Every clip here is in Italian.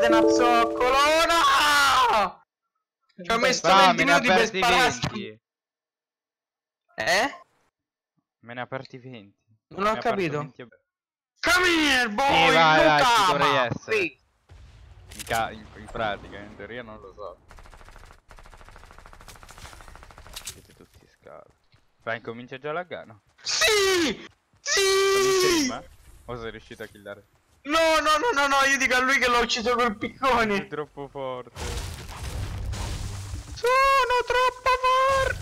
siete una zoccolona! Ci ho messo Ah, 20 me minuti per sparare sta- 20. Eh? Me ne ha aperti 20. Non ho Me aperto capito. 20 e- Come here, boy! Sì, vai, vai, ci dovrei essere. Sì. In, in, in pratica, in teoria non lo so. Siete tutti scavi. Vai, incomincia già la gara. Sì! Sì! O sei riuscito a killare? No, no, no, no, no, io dico a lui che l'ho ucciso col Sei piccone. troppo forte. Sono troppo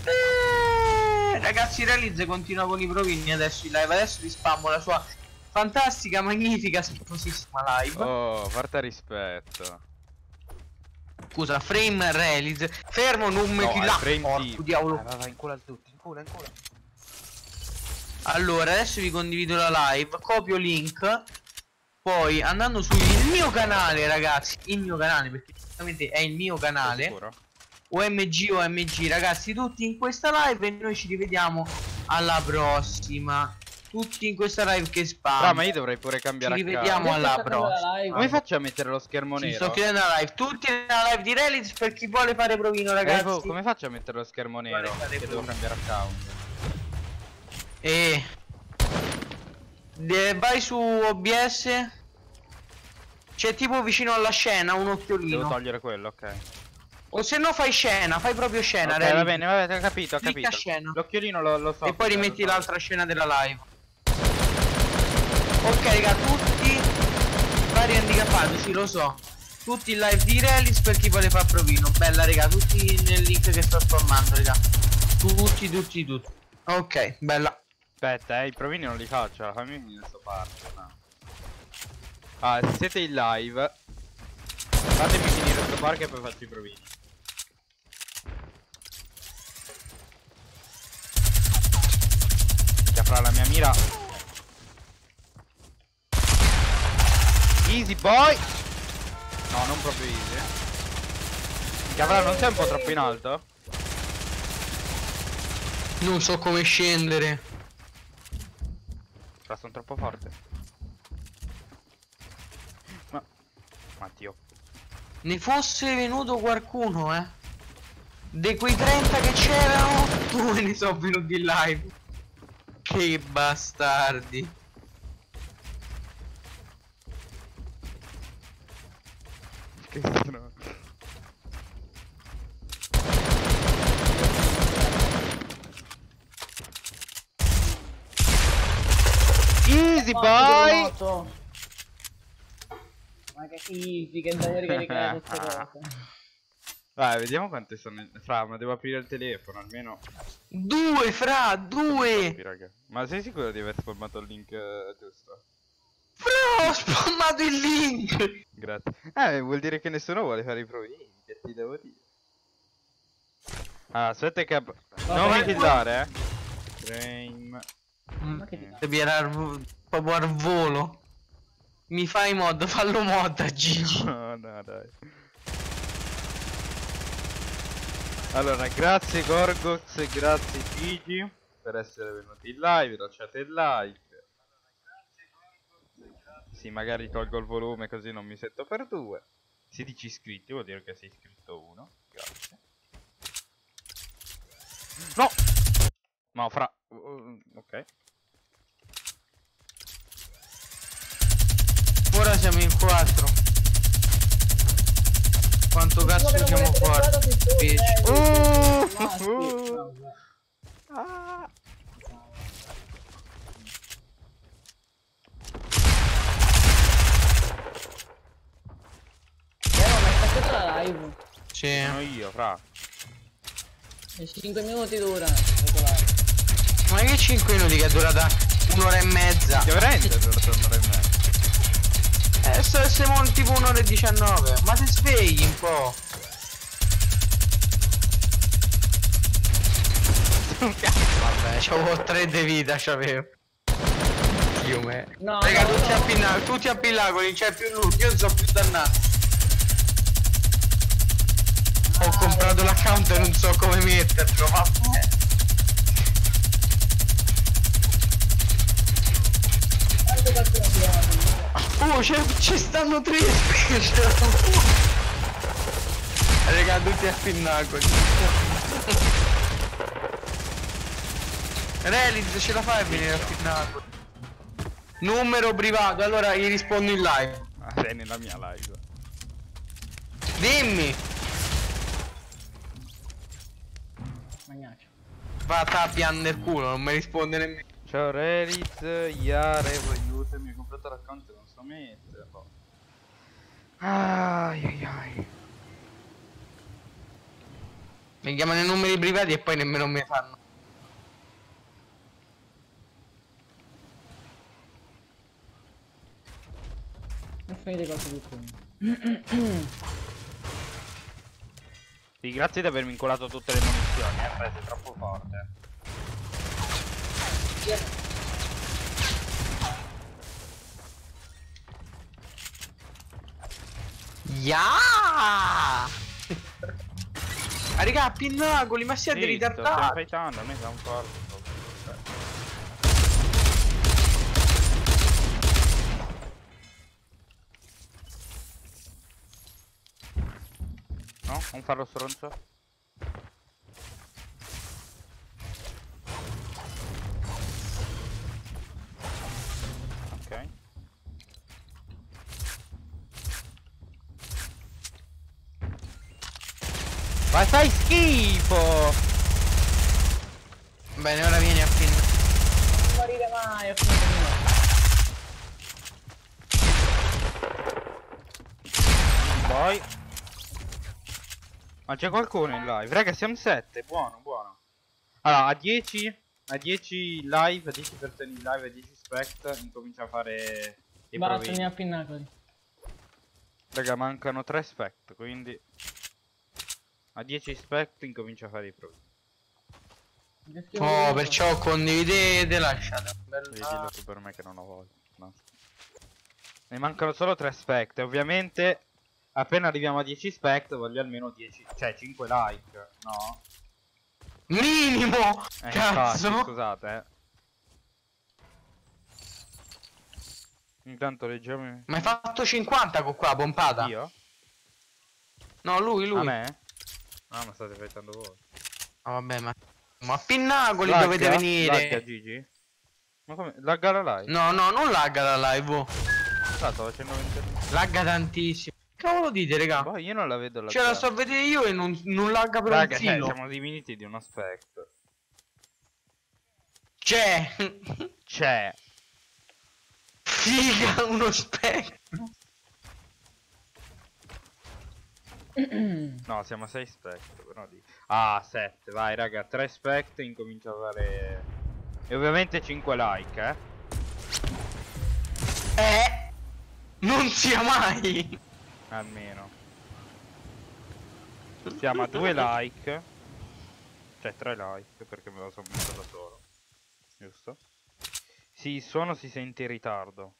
forte! Ragazzi, Realize continua con i provini adesso in live. Adesso vi spammo la sua fantastica, magnifica, schifosissima live. Oh, farta rispetto. Scusa, frame Realize. Fermo, non No, metti al là. Porco diavolo. Vai, vai, vai, in culo a tutti. In culo, in culo. Allora, adesso vi condivido la live, copio link, poi andando sul mio canale, ragazzi, il mio canale, perché giustamente è il mio canale, sicuro? OMG OMG, ragazzi, tutti in questa live e noi ci rivediamo alla prossima. Tutti in questa live che spam. Brava, ma io dovrei pure Ci cambiare rivediamo account. alla prossima. live. Come faccio a mettere lo schermo Ci nero? sto chiudendo la live. Tutti nella live di Relics per chi vuole fare provino, Eh, ragazzi. boh, come faccio a mettere lo schermo nero? Che devo cambiare account. E De- vai su OBS. C'è tipo vicino alla scena un Devo occhiolino. togliere quello, ok. O se no fai scena, fai proprio scena, Ok, Relic. va bene, va bene, ho capito, ho capito. L'occhiolino lo, lo so. e poi rimetti l'altra scena della live. Ok, raga, tutti vari handicappati, sì, lo so. Tutti in live di Relis per chi vuole fare provino. Bella, raga, tutti nel link che sto spammando, raga. Tutti, tutti, tutti. Ok, bella. Aspetta, eh, i provini non li faccio, fammi venire sto parte. no. Ah, se siete in live, fatemi finire sto parco e poi faccio i provini. Minchia, fra la mia mira. Easy boy! No, non proprio easy. eh. Minchia, fra, non sei un po' troppo in alto? Non so come scendere. Sono troppo forte. Ma... Ma Dio. Ne fosse venuto qualcuno, eh. De quei 30 che c'erano, due ne sono venuti in live. Che bastardi. Che sono... Easy boy! Ma che schifo, che devo ricaricare queste cose. Vai, vediamo quante sono. Fra, ma devo aprire il telefono almeno. Due, fra, due. Sì, raga. Ma sei sicuro di aver spammato il link eh, giusto? Fra, ho spammato il link. Grazie. Eh, vuol dire che nessuno vuole fare i provini, che ti devo dire. Ah, aspetta che... non killare, eh. Frame... Mm, Devi vo- proprio al volo. Mi fai mod, fallo mod a Gigi. No, no, dai. Allora, grazie Gorgox e grazie Gigi per essere venuti in live, lasciate il like. Sì, magari tolgo il volume così non mi sento per due. 16 iscritti, vuol dire che sei iscritto uno. Grazie. No! No, fra... uh, ok. Ora siamo in quattro. Quanto cazzo siamo forti? Bitch. Uh, Uh, uh. Ah. ma è stata la live. Sì. Sono io, fra. E 5 minuti dura. Ma che 5 minuti che è durata un'ora e mezza? Che veramente è durato un'ora e mezza. Eh, siamo tipo un'ora e 19. Ma ti svegli un po'. Vabbè, c'avevo 3 di vita, c'avevo. Dio me. No, Raga, no, tutti no. a pinnacoli, tutti a pinnacoli, non c'è più loot, io non so più dannato. Ho comprato l'account e non so come metterlo, vabbè. Oh, c'è- ci stanno tre Raga, tutti a pinnacoli. Reliz, ce la fai a venire a pinnacoli? Numero privato, allora gli rispondo in live. Ah, sei nella mia live. Dimmi. Magnaccio. Va tapia nel culo, non mi risponde nemmeno. Ciao Reliz, ya, Revo, aiutami, ho comprato l'account e non so metterlo. Ai ai ai. Mi chiamano i numeri privati e poi nemmeno mi fanno. Non finite cose tutte. Sì, grazie di avermi incolato tutte le munizioni, eh, Fred, sei troppo forte. Ya! Ah, raga, pinnacoli, ma siete Zitto, ritardati. fightando. No? Non farlo stronzo? Ma fai schifo! Bene, ora vieni a pinnacoli. Non morire mai, finito prima. Poi Ma c'è qualcuno in live Raga siamo 7 Buono buono Allora a 10 A 10 live A 10 persone in live A 10 spect Incomincia a fare I provini a pinnacoli. Raga mancano 3 spect Quindi A 10 spect Incomincia a fare i schifo Oh, perciò condividete, lasciate un bel like. tu per me che non ho voglia no. Ne mancano solo 3 spect ovviamente Appena arriviamo a 10 spect Voglio almeno 10 Cioè 5 like No Minimo! Eh, Cazzo! infatti, scusate, eh. Intanto leggiamo Ma hai fatto 50 con qua, pompata? io? No, lui, lui. A me? No, ma state aspettando voi. Ah, vabbè, ma... Ma a Pinnacoli Lagga? dovete venire. Lagga Gigi? Ma come? Lagga la live? No, no, non lagga la live. oh. Ah, sto facendo 20 Lagga tantissimo. Che cavolo dite, raga? Boh, io non la vedo la Cioè, la sto a vedere io e non, non lagga per Raga, un cioè, filo. siamo diminuiti di un aspetto. Cioè... C'è. Figa, uno spettro. No, siamo a 6 spect, però di... Ah, 7, vai raga, 3 spect incomincio a fare... E ovviamente 5 like, eh. Eh... Non sia mai. Almeno. Siamo a 2 like. Cioè 3 like perché me lo sono messo da solo. Giusto? Sì, il suono si sente in ritardo.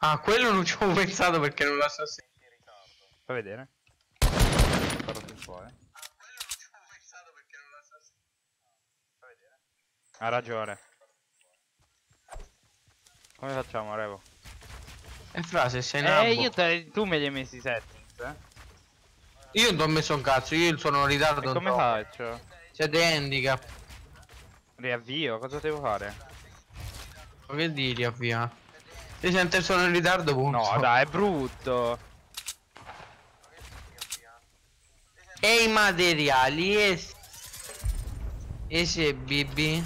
Ah, quello non ci avevo pensato perché non la so sentire. Fai vedere. Parlo più fuori. Ha ragione. Come facciamo, Revo? E fra, se sei Eh, nabbo. io te- tu me li hai messi i settings, eh? Io non ti ho messo un cazzo, io sono in ritardo. E come faccio? Siete handicap. Riavvio, cosa devo fare? Ma Che diri, avvia? Si sente sono in ritardo, punto. No, dai, è brutto. E i materiali, e... E se bibi?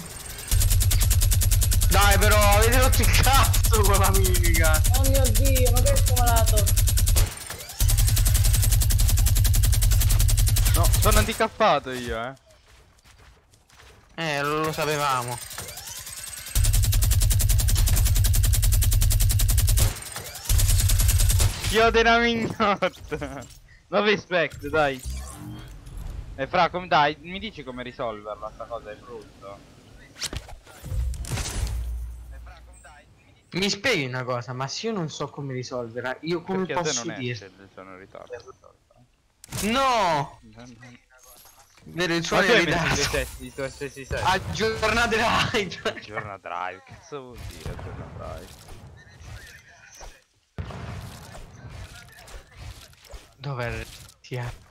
Dai però, avete rotto il cazzo con la mimica. Oh mio dio, ma che è malato? No, sono handicappato io, eh. Eh, lo, sapevamo. Chiode una mignotta. 9 spect, dai. E fra, come dai, mi dici come risolverla sta cosa, è brutto. Eh, mi spieghi una cosa, ma se io non so come risolverla, io come Perché posso non dire? Perché sono in ritardo. No! Vero, il suo è in ritardo. I tuoi stessi set. Aggiorna drive! Aggiorna drive, cazzo vuol dire aggiorna drive? Dov'è? Sì, eh.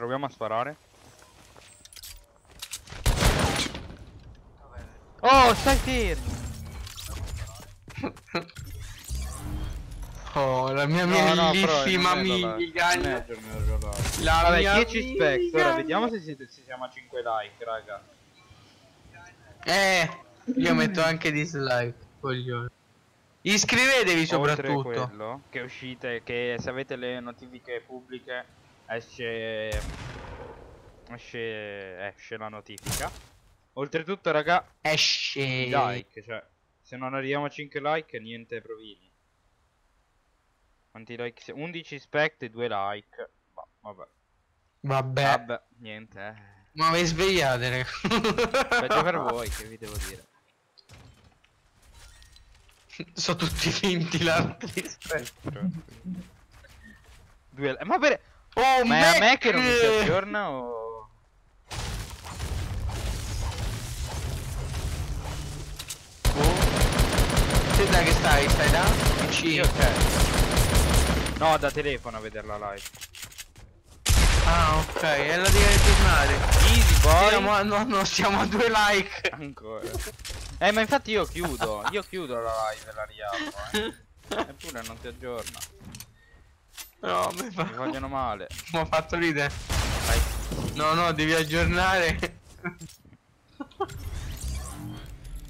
Proviamo a sparare. Oh, stai fermo! Oh, la mia No, no, è giornata da like. La Vabbè, mia 10 specs, ora vediamo se, siete, se siamo a 5 like, raga. Eh, io metto anche dislike, coglione. Iscrivetevi Oltre soprattutto. quello, che uscite, che se avete le notifiche pubbliche esce, esce, esce la notifica. Oltretutto, raga, Esce. like, cioè, se non arriviamo a 5 like, niente provini. Quanti like? si- 11 spect e 2 like. Ma, vabbè. Vabbè. Vabbè, niente, eh. Ma vi svegliate, raga. Peggio per voi, che vi devo dire. Sono tutti finti l'altri. Due Ma per... Oh, Ma è a me che non mi si aggiorna o... Te da che stai? Stai da? PC? Io ok. No, da telefono a vederla live. Ah, ok, è la devi aggiornare. Easy boy. Siamo a, no, no, siamo a due like. Ancora. Eh, ma infatti io chiudo. Io chiudo la live e la riapro, eh. Eppure non ti aggiorna. No, mi fa... Mi vogliono male. Mi ha fatto ridere. Dai. No, no, devi aggiornare.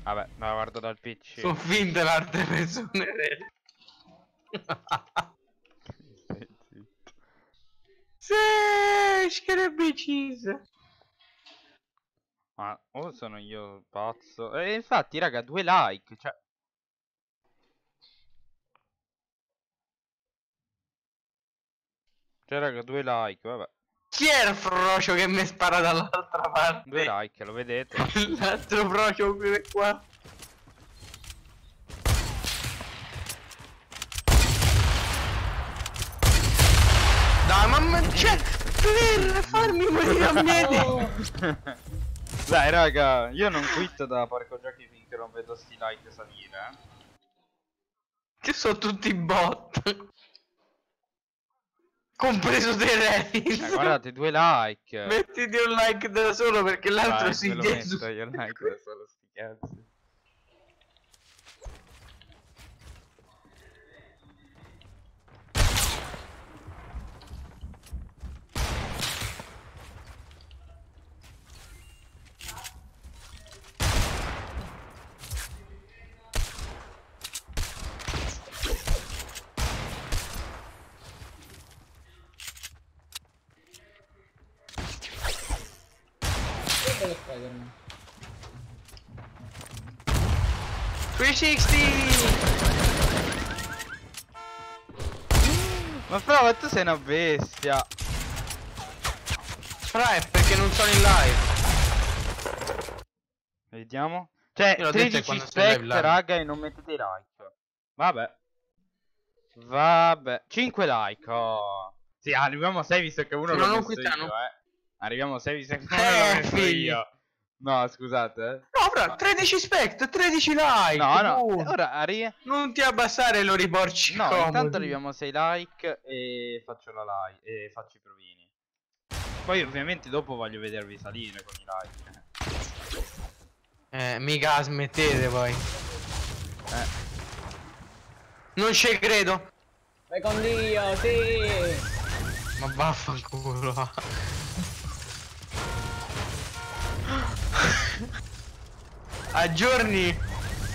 Vabbè, la guardo dal PC. Sono finte le altre persone. Sì, scherabicise. Ma o sono io pazzo. E infatti, raga, due like. Cioè. Cioè, raga, due like, vabbè. Chi è il frocio che mi spara dall'altra parte? Due like, lo vedete? L'altro frocio qui e qua. Dai, mamma c'è per farmi morire a piedi. Dai, raga, io non quitto da parco giochi finché non vedo sti like salire, eh. Che sono tutti bot. Compreso dei Reddit. Eh, guardate, due like. Mettiti un like da solo perché l'altro Vai, si Gesù. metto io like da solo, sti cazzi. Spider-Man? 360! Ma fra, ma tu sei una bestia. Fra è perché non sono in live. Vediamo. Cioè, Io l'ho detto 13 quando sei live, spec, raga, e non mettete i like. Vabbè. Vabbè. 5 like, oh. Sì, arriviamo a 6 visto che uno No, l'ho non messo quittano. io, eh. Arriviamo a 6 visto che uno Eh, l'ho messo figli. io. No, scusate, eh. No, fra 13 spect, 13 like. No, no, oh. ora arri... Non ti abbassare lo riporci No, comodi. intanto arriviamo a 6 like e faccio la live e faccio i provini. Poi ovviamente dopo voglio vedervi salire con i like. Eh, mica smettete poi. Eh, Non ci credo. Vai con Dio, sì! Ma vaffanculo. Aggiorni.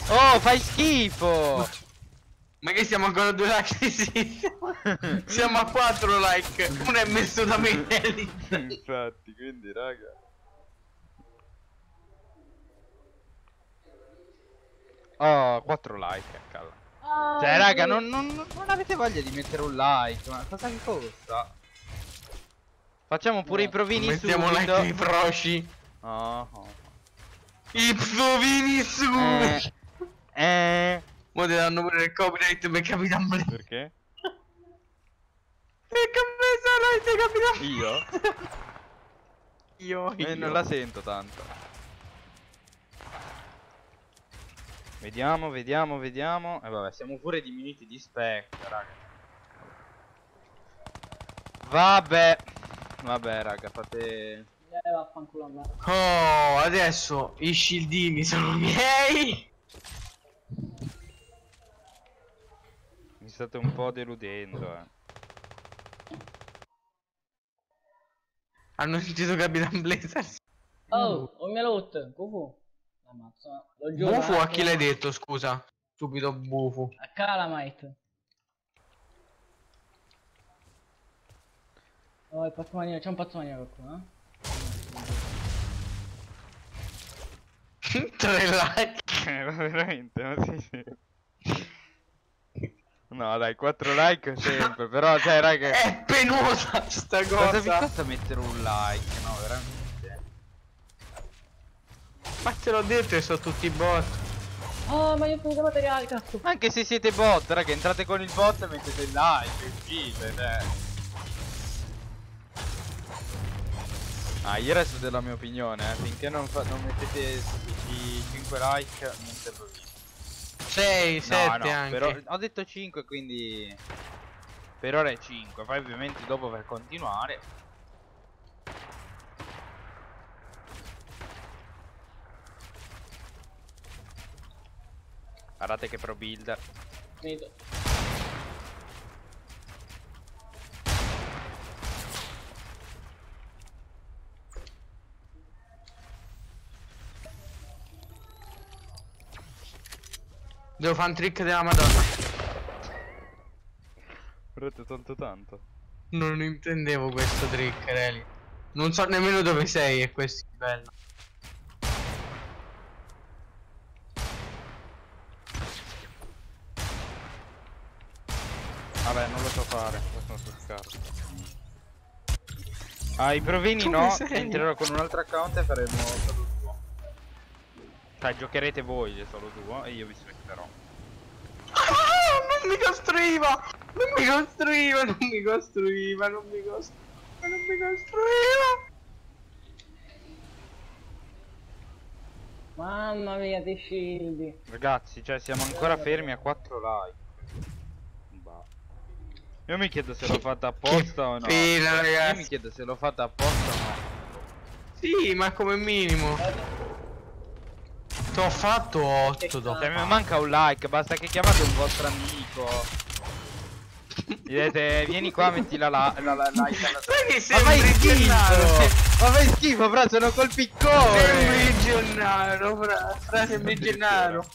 Oh, fai schifo! Ma che siamo ancora a due like? Sì. Siamo a 4 like. Uno è messo da me. Infatti, quindi raga. Oh, 4 like a calla. Ah, Cioè, raga, non, non- non avete voglia di mettere un like, ma cosa vi costa? Facciamo pure i provini Mettiamo subito. like ai froci. Oh, oh. I provini Eh, subito. eh, Mo ti danno pure il copyright per Capitan Blade. perché? Perché a me sarà il Capitan Io? Io, io. Eh, non la sento tanto. Vediamo, vediamo, vediamo. E vabbè, siamo pure diminuiti di spec, raga. Vabbè. Vabbè, raga, fate... Eh, vaffanculo a me. Oh, adesso i shieldini sono miei. Mi state un po' deludendo, eh. Hanno sentito Capitan Blazer. Oh, ho il mio loot. Cufu. Ammazza. Lo giuro. Bufu a anche- chi l'hai detto, scusa? Stupido bufu. A Calamite. Oh, il pazzo maniaco. C'è un pazzo maniaco qua, eh? Tre like. Eh, ma veramente, ma sì, sì. No, dai, 4 like sempre, però, cioè, raga... È penosa sta Cosa vi cosa. costa mettere un like? No, veramente. Ma te l'ho detto che sono tutti bot. Oh, ma io ho finito materiale, cazzo. Anche se siete bot, raga, entrate con il bot e mettete il like, uscite, eh. Ah, io resto della mia opinione, eh. Finché non, fa- non mettete i 5 like, niente provino. 6, No, 7 no, anche. però ho detto 5, quindi... Per ora è 5, poi ovviamente dopo per continuare... Guardate che pro builder. Finito. Devo fare un trick della madonna. Ho tolto tanto. Non intendevo questo trick, Reli. Non so nemmeno dove sei e questo è bello. Vabbè, non lo so fare, sono sul scarto. Ah, i provini Come no, sei? entrerò con un altro account e faremo solo duo. Cioè, giocherete voi solo duo e io vi spetterò. Ah, non mi costruiva! Non mi costruiva, non mi costruiva, non mi costruiva, non mi costruiva! Mamma mia, ti shieldi. Ragazzi, cioè, siamo ancora fermi a 4 like. Io mi chiedo se l'ho fatta apposta o no. pena, Io mi ragazzi. chiedo se l'ho fatta apposta o no. Sì, ma come minimo. T'ho fatto 8 dopo. Cioè, mi manca un like, basta che chiamate un vostro amico. Dite, vieni qua, metti la, la, la, la like alla Sai che Ma fai schifo! Ma fai schifo, fra, sono col piccone! Sembri Gennaro, fra, fra sembri Gennaro.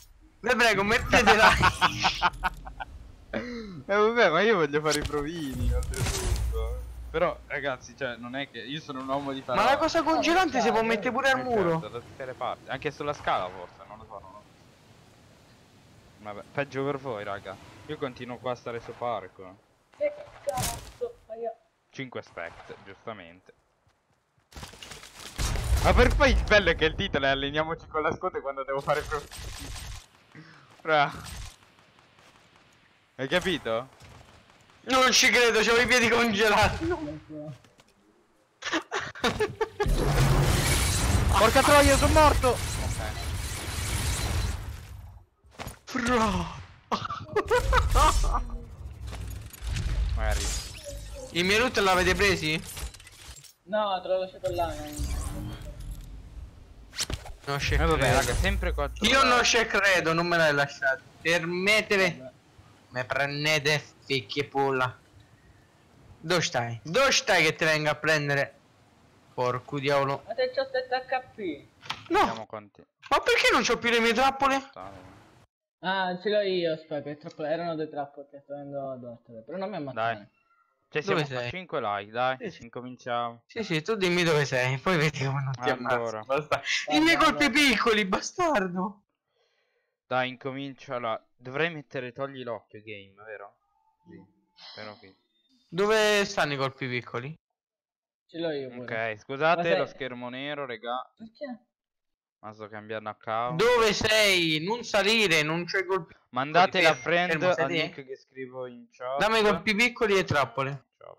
Vi prego, mettete like. Eh vabbè, ma io voglio fare i provini, oltretutto. Però, ragazzi, cioè, non è che io sono un uomo di Ma parola. la cosa congelante si può mettere pure al Eh, muro. certo, da tutte le parti. Anche sulla scala, forse, non lo so, non lo so. Vabbè, peggio per voi, raga. Io continuo qua a stare su parco. Che cazzo? Aia. 5 spect, giustamente. Ma per poi il bello è che il titolo è alleniamoci con la squadra quando devo fare pro... Fra. Hai capito? Non ci credo, c'ho i piedi congelati. Porca troia, sono morto! Ok. Fra. Magari. I miei loot l'avete presi? No, te l'ho lasciato là. non- No, Eh vabbè, raga, sempre 4 Io non c'è credo, non me l'hai lasciato. Permettere. Me prendete ficchi pulla. Dove stai? Dove stai che ti venga a prendere? Porco diavolo. Ma se c'ho 7 HP. No, ma perché non c'ho più le mie trappole? Ah, ce l'ho io, aspetta, che trappole- erano due trappole che sto avendo addosso. Però non mi ammazzare. Dai. Cioè siamo Dove sei? 5 like, dai. Sì, sì. Incominciamo. Sì, sì, tu dimmi dove sei, poi vedi come non ti Allora. ammazzo. Basta. I miei colpi piccoli, bastardo. Dai, incomincia la... Dovrei mettere togli l'occhio game, vero? Sì. Spero che... Dove stanno i colpi piccoli? Ce l'ho io pure. Ok, scusate sei- lo schermo nero, regà. Perché? Ma sto cambiando account. Dove sei? Non salire, non c'è colpi. Mandate la friend fermo, lì? nick che scrivo in chat. Dammi i colpi piccoli e trappole. Chat.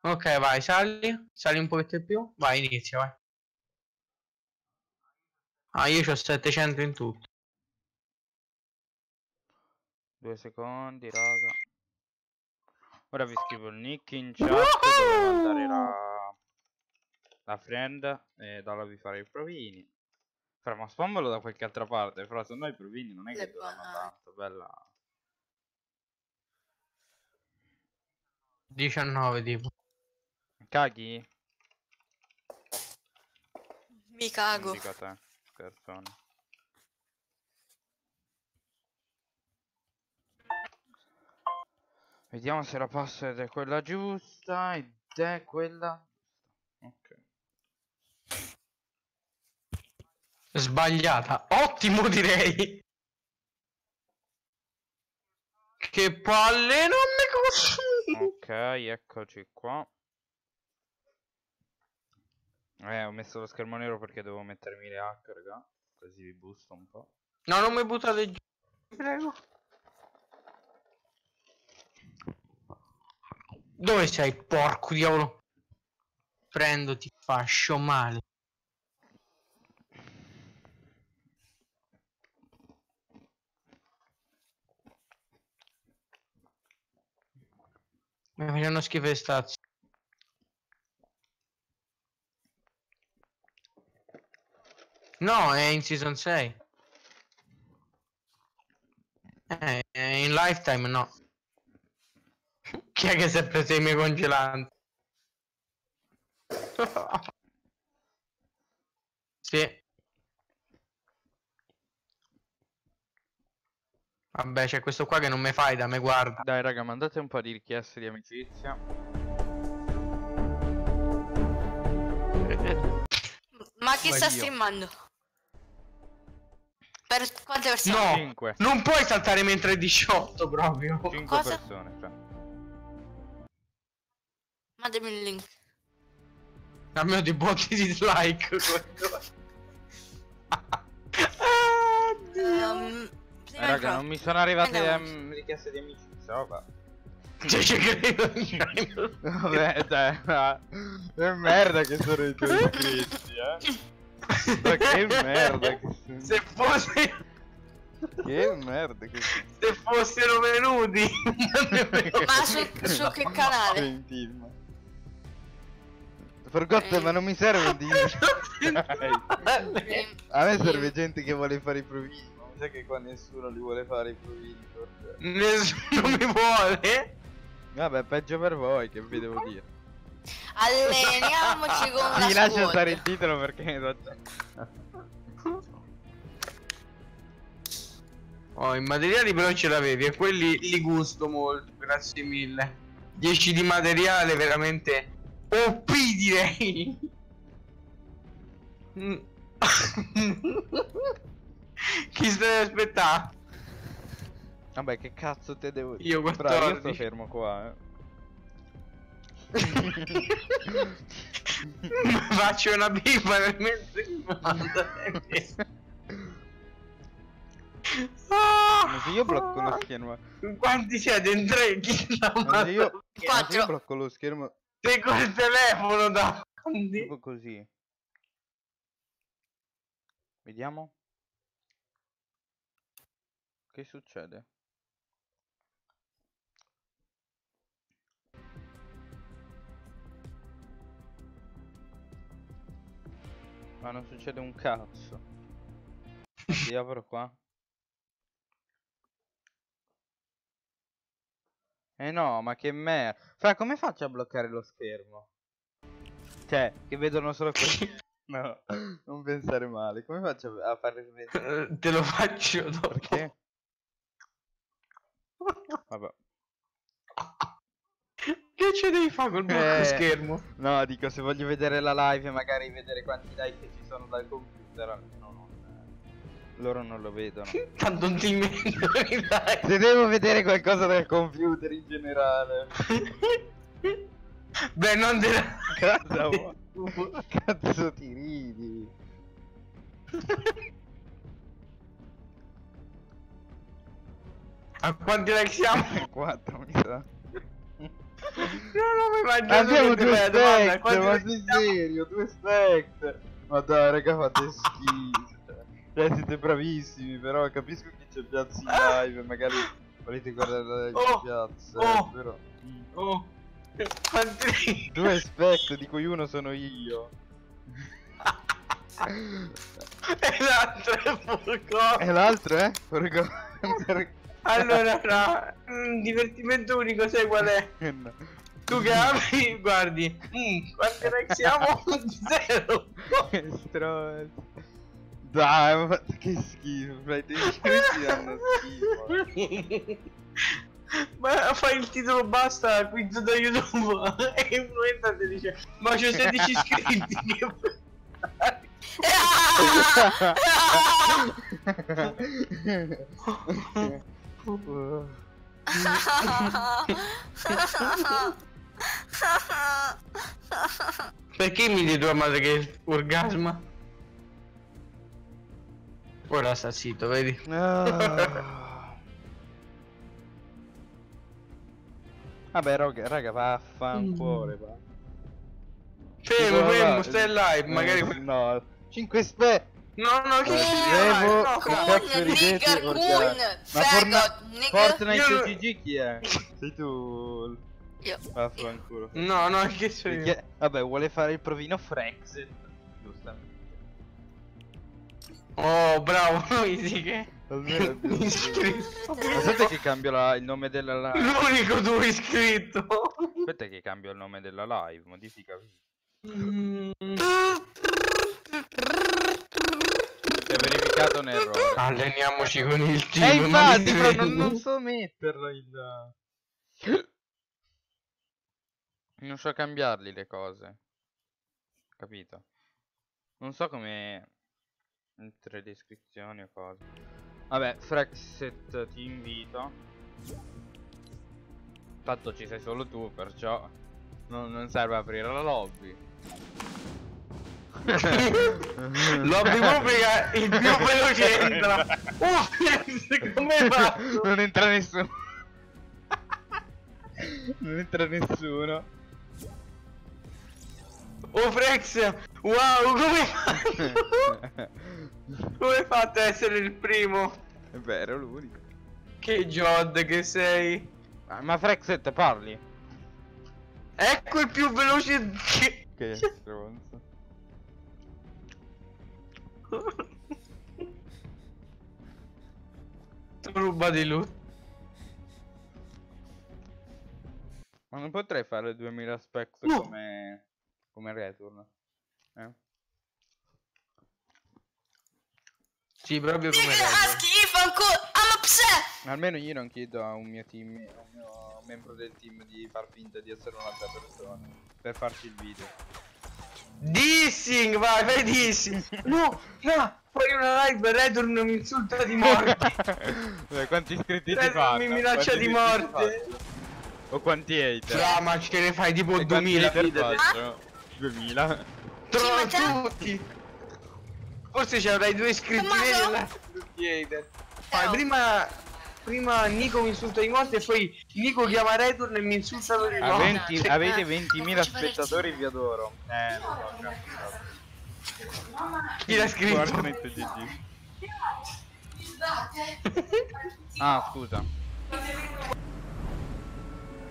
Ok, vai, sali. Sali un pochetto in più. Vai, inizia, vai. Ah, io ho 700 in tutto. Due secondi, raga. Ora vi scrivo il nick in chat dove mandare la, la friend e da là vi fare i provini. Fra, ma spammalo da qualche altra parte, però se no i provini non è che durano tanto, bella. 19 tipo. Caghi? Mi cago. Non dico a te, scherzone. Vediamo se la password è quella giusta ed è quella. Ok. Sbagliata. Ottimo direi. Che palle non mi così. Ok, eccoci qua. Eh, ho messo lo schermo nero perché devo mettermi le hack, raga. Così vi boosto un po'. No, non mi buttate giù. Prego. Dove sei, porco diavolo? Prendo, ti fascio male. Mi facevano schifo le stazze. No, è in season 6. Eh, in lifetime no. Chi è che si è preso i miei congelanti? sì. Vabbè, c'è questo qua che non mi fai da me, guarda. Dai, raga, mandate un po' di richieste di amicizia. Ma chi sta streamando? Per quante persone? No, 5. non puoi saltare mentre è 18 proprio. 5 Cosa? persone, cioè. Mandami il link. Almeno di botti di dislike. questo. Ehm, Eh, prima raga, non mi sono arrivate Andiamo. ehm, richieste di amicizia, vabbè. Cioè, ci credo. Vabbè, dai, ma- che merda che sono i tuoi iscritti, eh. Ma che merda che sono. Se fosse... Che merda che sono. Se fossero venuti. Ma su, su che canale? Sentirmi. Forgotte, ma non mi serve un dito. Ehm, A me serve gente che vuole fare i provini. Ma mi sa che qua nessuno li vuole fare i provini. forse. Nessuno mi vuole. Vabbè, peggio per voi, che vi devo dire. Alleniamoci con la Ti lascio stare il titolo perché mi. Oh, i materiali però ce l'avevi e quelli li gusto molto, grazie mille. 10 di materiale veramente OP direi. Mm. Chi stai aspettando? Vabbè, che cazzo te devo dire? Io Bravo, io 14. sto fermo qua, eh. Faccio una pipa nel mi manda. Ma se io blocco lo schermo. Quanti siete in tre? Chi l'ha Ma se io, io blocco lo schermo Sei col telefono davanti. tipo così. Vediamo. Che succede? Ma non succede un cazzo. Ti apro qua. Eh no, ma che me. Fra, come faccio a bloccare lo schermo? Cioè, che vedono solo quelli. No, non pensare male. Come faccio a farli vedere? Te lo faccio dopo. Perché? Vabbè. Che ci devi fare col blocco Eh. schermo? No, dico, se voglio vedere la live e magari vedere quanti like ci sono dal computer. Loro non lo vedono. Tanto non ti inventano dai. Se devo vedere qualcosa dal computer in generale. Beh, non te la... Cosa vuoi? Cazzo ti ridi? A quanti like siamo? 4 mi sa. No, no, mi immagino Abbiamo due quanti ma sei siamo? serio? Due stacks. Ma dai, raga, fate schifo. Cioè, siete bravissimi, però capisco che c'è piazza in live, magari Volete guardare le Oh, piazze, oh. però... Oh. Quanti... Due spec, di cui uno sono io. E l'altro è Furgo. E l'altro è? Forgo- per- Allora, fra un divertimento unico, sai qual è? No. Tu che apri, guardi. Mm, quante like siamo? Zero. Che stronzo. Dai, ma che schifo, fai dei questi hanno schifo. Ma fai il titolo basta, quiz da YouTube e influenza ti dice Ma c'è 16 iscritti che vuoi fare?" Perché mi di tua madre che orgasma? Ora sta zitto, vedi? Ah. Vabbè, raga, raga vaffanculo, va. Fermo, fermo, va? stai live, magari... Eh, No, 5 spe... No, no, che Eh, schifo, Devo- no, che cazzo ridete, coon, Ma faggot, Fortnite- Io- GG chi è? Sei tu. Io. Vaffanculo. No, no, che? Perché- Vabbè, vuole fare il provino Frex. Oh, bravo, Easy che... Almeno Iscritto. Aspetta che cambio la- il nome della live. L'unico tuo iscritto. Aspetta che cambio il nome della live. Modifica. Mm. Si è verificato un errore. Alleniamoci con il. Eh ma infatti, mi però non, prendo. non so metterlo il... Non so cambiarli le cose. Capito? Non so come... Entre le descrizioni o cose. Vabbè, Frexit ti invito. Tanto ci sei solo tu, perciò... Non, non serve aprire la lobby. Lobby pubblica il più veloce entra. Oh, come fatto? Non entra nessuno. non entra nessuno. Oh Frex, wow, come fatto? Come hai fatto a essere il primo? È vero, l'unico. Che Jod che sei. Ah, Ma Frexet parli? Ecco il più veloce che... Che stronzo. Tu ruba di lui. Ma non potrei fare 2000 specs No. come... come return? Eh? Sì, proprio come Nigger, ah, regolo. schifo ancora. I'm upset. Almeno io non chiedo a un mio team, a un mio membro del team di far finta di essere un'altra persona per farci il video. Dissing, vai, fai dissing. No, no, fai una live, Return mi insulta di morte. Quanti iscritti ti Return fanno? mi minaccia di ti morte. O quanti hater? Fra, ma ce ne fai tipo E quanti 2000, hater fidati. faccio? 2000? Trovo Sì, ma te- tutti. Forse ci avrai due iscritti hater. Vai, Ciao. prima, prima Nico mi insulta di morte e poi Nico chiama Return e mi insulta di morte. 20 Cioè, avete eh, 20.000 facci fare il spettatori vi adoro. Eh, lo so, grazie. Chi l'ha scritto? Fortnite GG. Ah, scusa.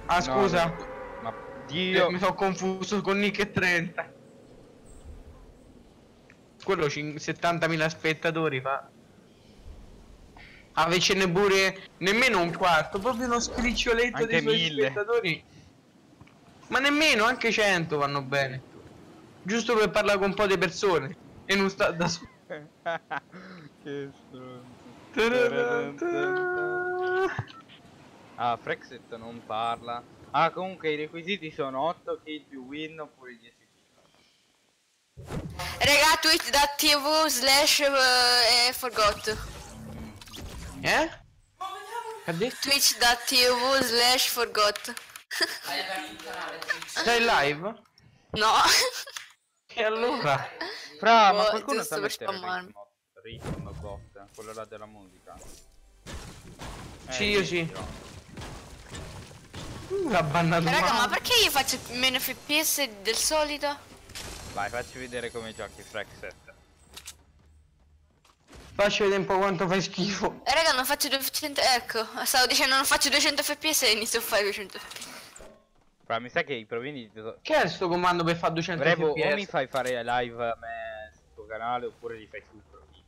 Ah, No, scusa. no, Ma Dio. Mi sono confuso con Nick e 30. Quello cin- 70.000 spettatori fa. Avecene pure nemmeno un quarto, proprio uno scriccioletto Anche dei suoi mille. spettatori. Ma nemmeno, anche 100 vanno bene. Giusto per parlare con un po' di persone. E non sta da solo. che stronzo. Ah, Frexit non parla. Ah, comunque i requisiti sono 8 kill più win oppure 10 Raga, twitch.tv slash eh, forgot. Eh? Detto? Twitch.tv slash forgot. Stai live? No. E allora? Fra, Boh, ma qualcuno spammarmi. Rhythm, Rhythm bot, quello là della musica? Eh, Sì, io sì. mettilo. L'ha bannato Raga, ma perché io faccio meno FPS del solito? Vai, facci vedere come giochi Frexet. Faccio vedere un po' quanto fai schifo. Eh raga non faccio 200 ecco stavo dicendo non faccio 200 fps e inizio a fare 200 fps Fra, mi sa che i provini di... Che è sto comando per fare 200 Brevo, o fps? mi fai fare live a me sul tuo canale oppure li fai tu i provini.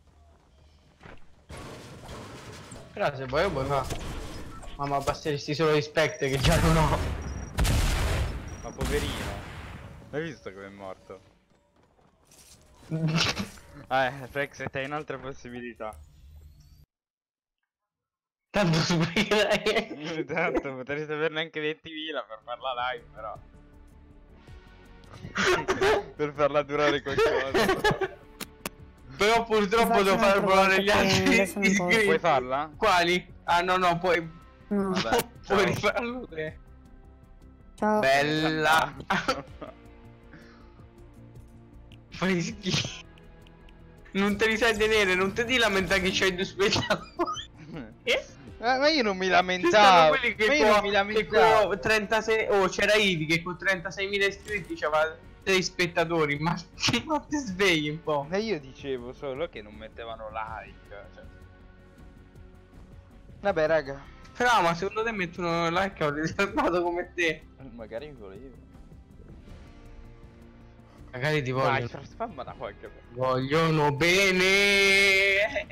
Però se vuoi puoi fa. Mamma basteresti solo rispetto che già non ho. Ma poverino. Hai visto come è morto? Eh, Frex, te hai un'altra possibilità. Tanto sbrirai. Tanto, potresti averne anche 20.000 per farla live, però. per farla durare qualcosa. Però purtroppo devo far provare gli altri iscritti. Puoi farla? Quali? Ah no no puoi. No. Vabbè, puoi rifarlo te. Ciao. Bella. Fai schifo. Non te li sai tenere, non ti di lamentare che c'hai due spettatori. Eh? Eh, ma io non mi lamentavo. quelli che Ma io non mi lamentavo. con 36 oh c'era Ivi che con 36.000 iscritti c'aveva 6 spettatori ma, ma ti svegli un po' Ma io dicevo solo che non mettevano like. Cioè. Vabbè, raga. però ma secondo te mettono like a un riservato come te Magari volevo. Magari ti Vai, vogliono spamma da qualche parte. vogliono bene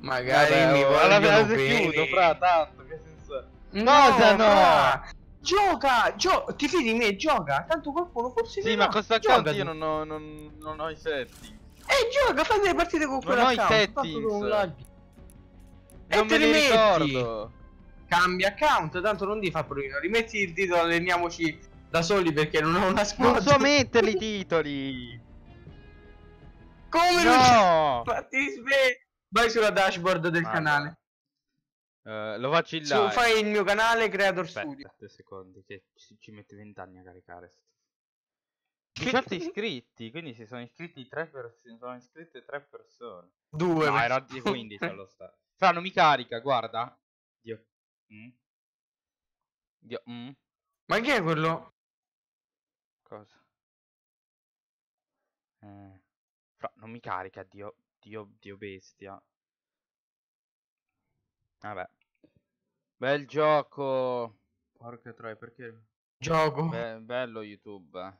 magari Vabbè, mi oh, alla vogliono fine bene chiudo, fra, tanto, che senso... no, Cosa no? fra. gioca gio ti fidi di me gioca tanto qualcuno forse Sì, ma con sto account Gioca io non ho, non, non ho i setting. eh gioca fai delle partite con Non ho i settings. E Non te me li li metti. ricordo. Cambia account, tanto non di fa provino. Rimetti il titolo, alleniamoci da soli perché non ho una squadra. Non so metterli i titoli. Come No! Ma ti svegli. Vai sulla dashboard del Vabbè. canale. Eh, lo faccio in Su, live. fai il mio canale Creator Studio. Aspetta, due secondi, che ci, ci mette 20 anni a caricare. sto- 18 iscritti, quindi si sono iscritti 3 persone. Sono iscritte 3 persone. Due. No, era di 15 allo stato. Fra, non mi carica, guarda. Dio. Mm. Dio. Mm. Ma chi è quello? Cosa? Eh. Fra, non mi carica, Dio. Dio, Dio bestia. Vabbè. Bel gioco. Porca troia, perché... Gioco. Be- bello YouTube.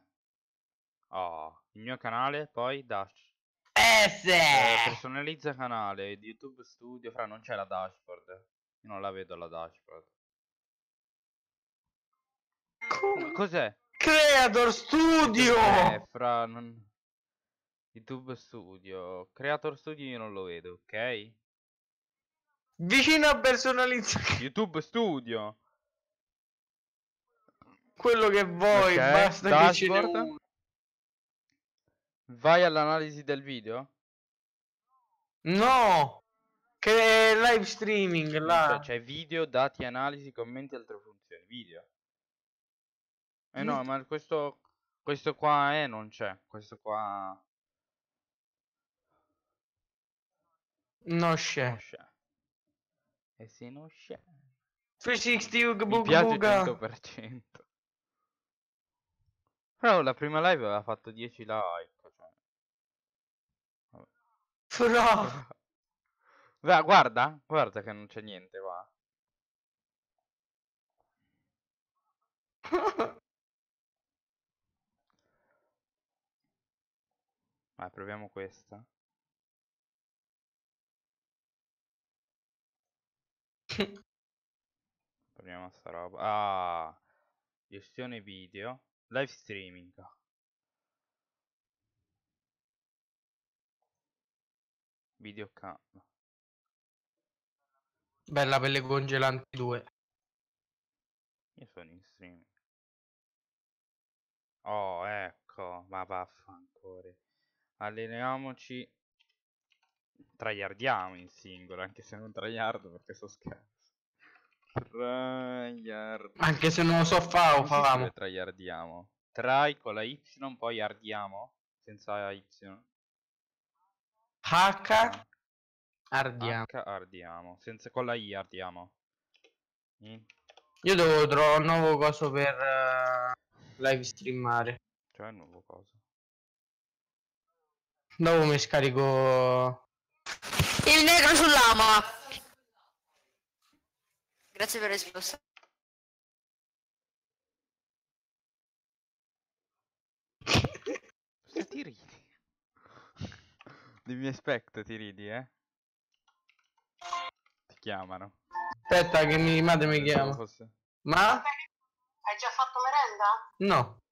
Oh, il mio canale, poi Dash. S. Eh, personalizza canale di YouTube Studio. Fra, non c'è la dashboard. Io non la vedo la dashboard. Cos'è? Creator Studio. Eh, fra, non... YouTube Studio. Creator Studio io non lo vedo, ok? Vicino a personalizzare YouTube Studio. quello che vuoi. Ok, Basta che ce dashboard. uno. Vai all'analisi del video? No. Che live streaming Cioè, là. c'è video, dati, analisi, commenti e altre funzioni. Video. Eh no, ma questo questo qua eh non c'è. Questo qua No non c'è. E se non c'è. 360 Ug Bug Buga. 100%. Però la prima live aveva fatto 10 like. Cioè. Fra. Va, guarda, guarda che non c'è niente qua. Vai, proviamo questa. Proviamo sta roba. Ah, gestione video, live streaming. Videocam. Bella per le congelanti 2. Io sono in streaming. Oh, ecco, ma vaffanculo. Alleniamoci. Tryhardiamo in singolo, anche se non tryhard perché so scherzo. Tryhard. Anche se non lo so fa o Come si favamo. scrive tryhardiamo? Try con la Y, poi ardiamo senza Y. H. Ah, Ardiamo. H ardiamo, senza con la I ardiamo. I, Io devo trovare un nuovo coso per eh, live streamare. cioè nuovo cosa. Dopo mi scarico Il negro sull'ama. Grazie per la risposta. Ti ridi? Di miei spect ti ridi, eh? Ti chiamano. Aspetta che mi madre mi chiama. fosse- Ma? Hai già fatto merenda? No.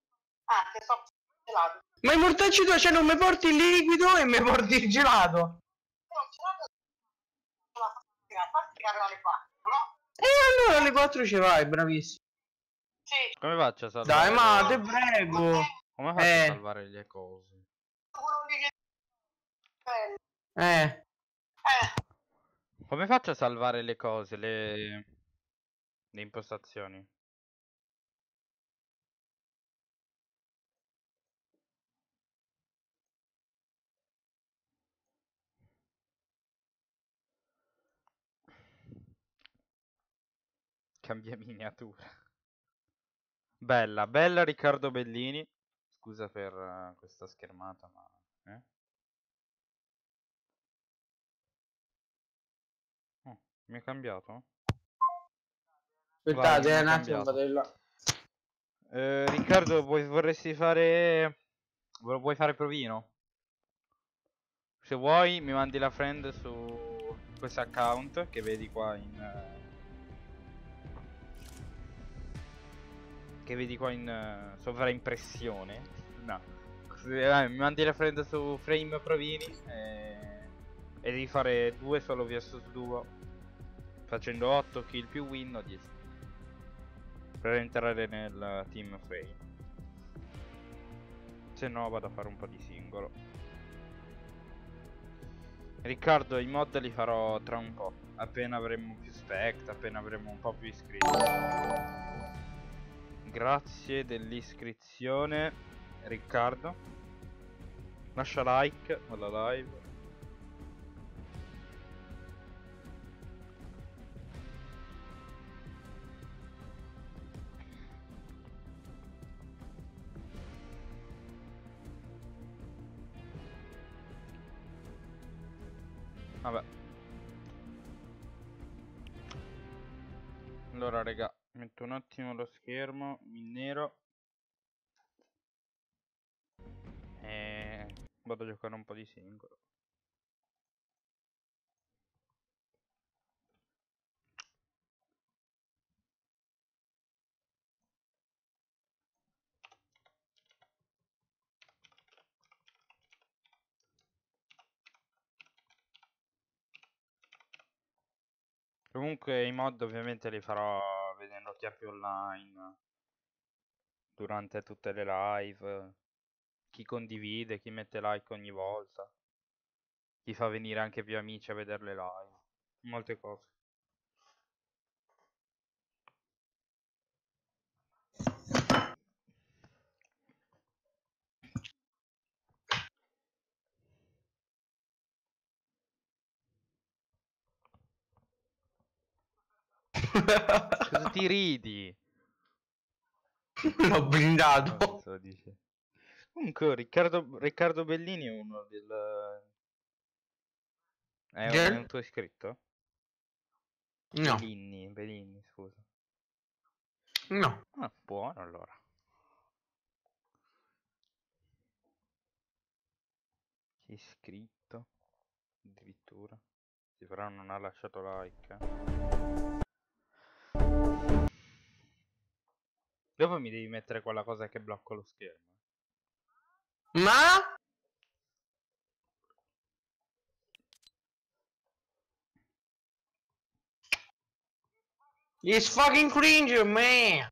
Ah, che so gelato. Ma i mortacci tu, cioè non mi porti il liquido e mi porti il gelato. Però il gelato la fabbrica, a parte che arriva alle 4, no? E allora alle 4 ci vai, bravissimo. Sì, Come faccio a salvare? Dai, ma te prego. Come faccio Eh. a salvare le cose? Eh. Eh, Come faccio a salvare le cose, le, le impostazioni? Cambia miniatura. Bella, bella Riccardo Bellini. Scusa per eh, questa schermata, ma... eh? Oh, mi è cambiato? Aspettate, Vai, eh, un attimo, là. Eh, Riccardo, vuoi, vorresti fare... vu- Vuoi fare provino? Se vuoi mi mandi la friend su questo account che vedi qua in... eh, Che vedi qua in eh, sovraimpressione. No. Eh, mi mandi la friend su frame provini e... e devi fare due solo vs duo. Facendo 8 kill più win o 10 per entrare nel team frame. Se no vado a fare un po' di singolo. Riccardo, i mod li farò tra un po'. Appena avremo più spect, appena avremo un po' più iscritti. Grazie dell'iscrizione, Riccardo. Lascia like alla live. Vabbè. Allora, raga, metto un attimo lo schermo in nero. E vado a giocare un po' di singolo. Comunque i mod ovviamente li farò vedendo chi è più online durante tutte le live, chi condivide, chi mette like ogni volta, chi fa venire anche più amici a vedere le live, molte cose. Cosa ti ridi? L'ho blindato. Cosa dice? Comunque Riccardo, Riccardo Bellini è uno del... È un, è un tuo iscritto? No, Bellini, Bellini, scusa. no. Ah, buono allora. Iscritto. Addirittura. Sì, però non ha lasciato like. eh. Dopo mi devi mettere quella cosa che blocco lo schermo. Ma? It's fucking cringe, man.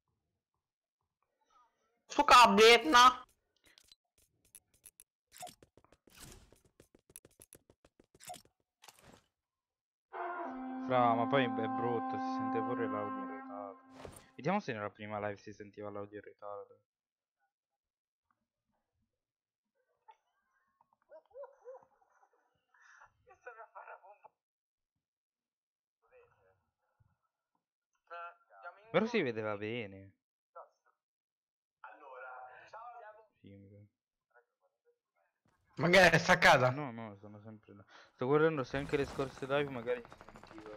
Up, no? Fra, ma poi è brutto, si sente pure l'audio. Vediamo se nella prima live si sentiva l'audio in ritardo. Però si vedeva bene. Magari è staccata. No, no, sono sempre là. Sto guardando se anche le scorse live magari si sentiva.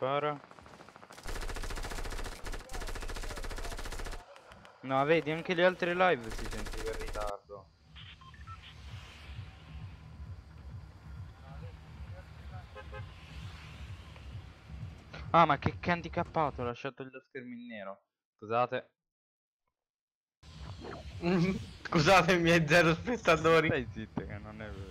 Spara. No, vedi, anche le altre live si sentiva in ritardo. Ah, ma che handicappato, ho lasciato lo schermo in nero. Scusate. Scusate i miei zero spettatori. Stai zitto che non è vero.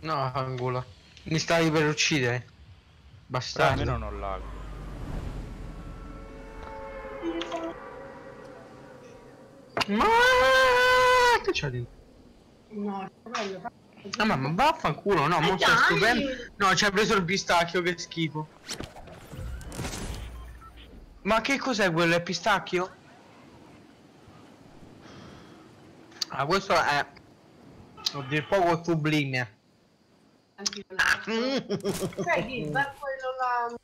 No, angolo. Mi stavi per uccidere. Però Bastardo. almeno non lag. Ma che c'ha dentro? No, bello. No, ma, ma vaffanculo, no, mo sta dai! stupendo. No, ci ha preso il pistacchio, che schifo. Ma che cos'è quello? È pistacchio? Ah, questo è... A dir poco sublime. Anche io. Sai? Per quello là.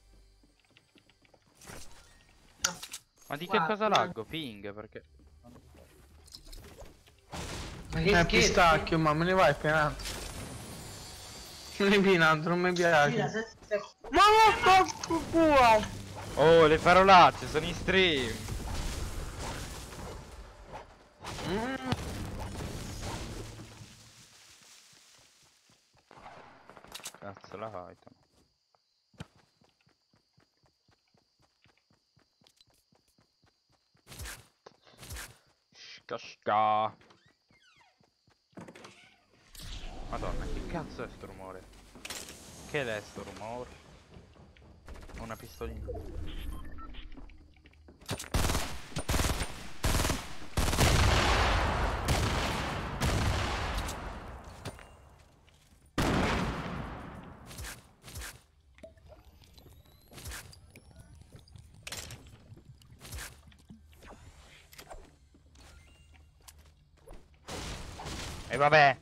Ma di che Guarda, cosa guarda. laggo? Ping, perché... Ma È che scherzi? pistacchio, ma me ne vai penando. Non mi pinando, non mi piace. se- se- Ma vaffanculo! Oh, le parolacce, sono in stream. Mm. Cazzo la Python. Shka. Madonna, che cazzo è sto rumore? Che è sto rumore? Una pistolina. E vabbè.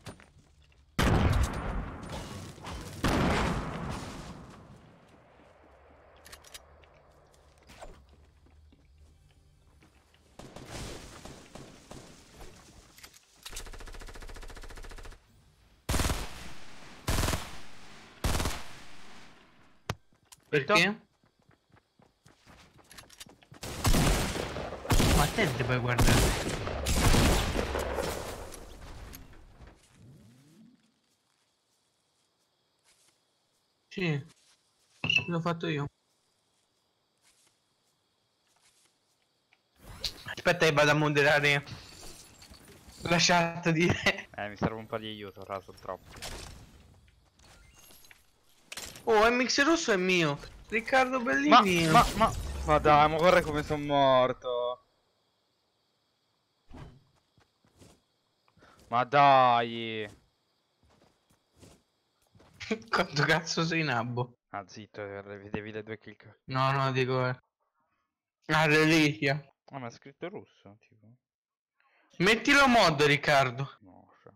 Perché? Ma te puoi guardare. Sì, l'ho fatto io. Aspetta che vado a moderare la chat di... Eh, mi serve un po' di aiuto, raso troppo. Oh, MX Rosso è mio. Riccardo Ma, Bellini. ma, ma, ma dai, ma guarda come sono morto. Ma dai. Quanto cazzo sei nabbo? Ah, zitto, eh, vedevi le due kill. No, no, dico... Eh. Ah, reliquia. Ah, ma è scritto russo, tipo. Mettilo mod, Riccardo. No, cioè.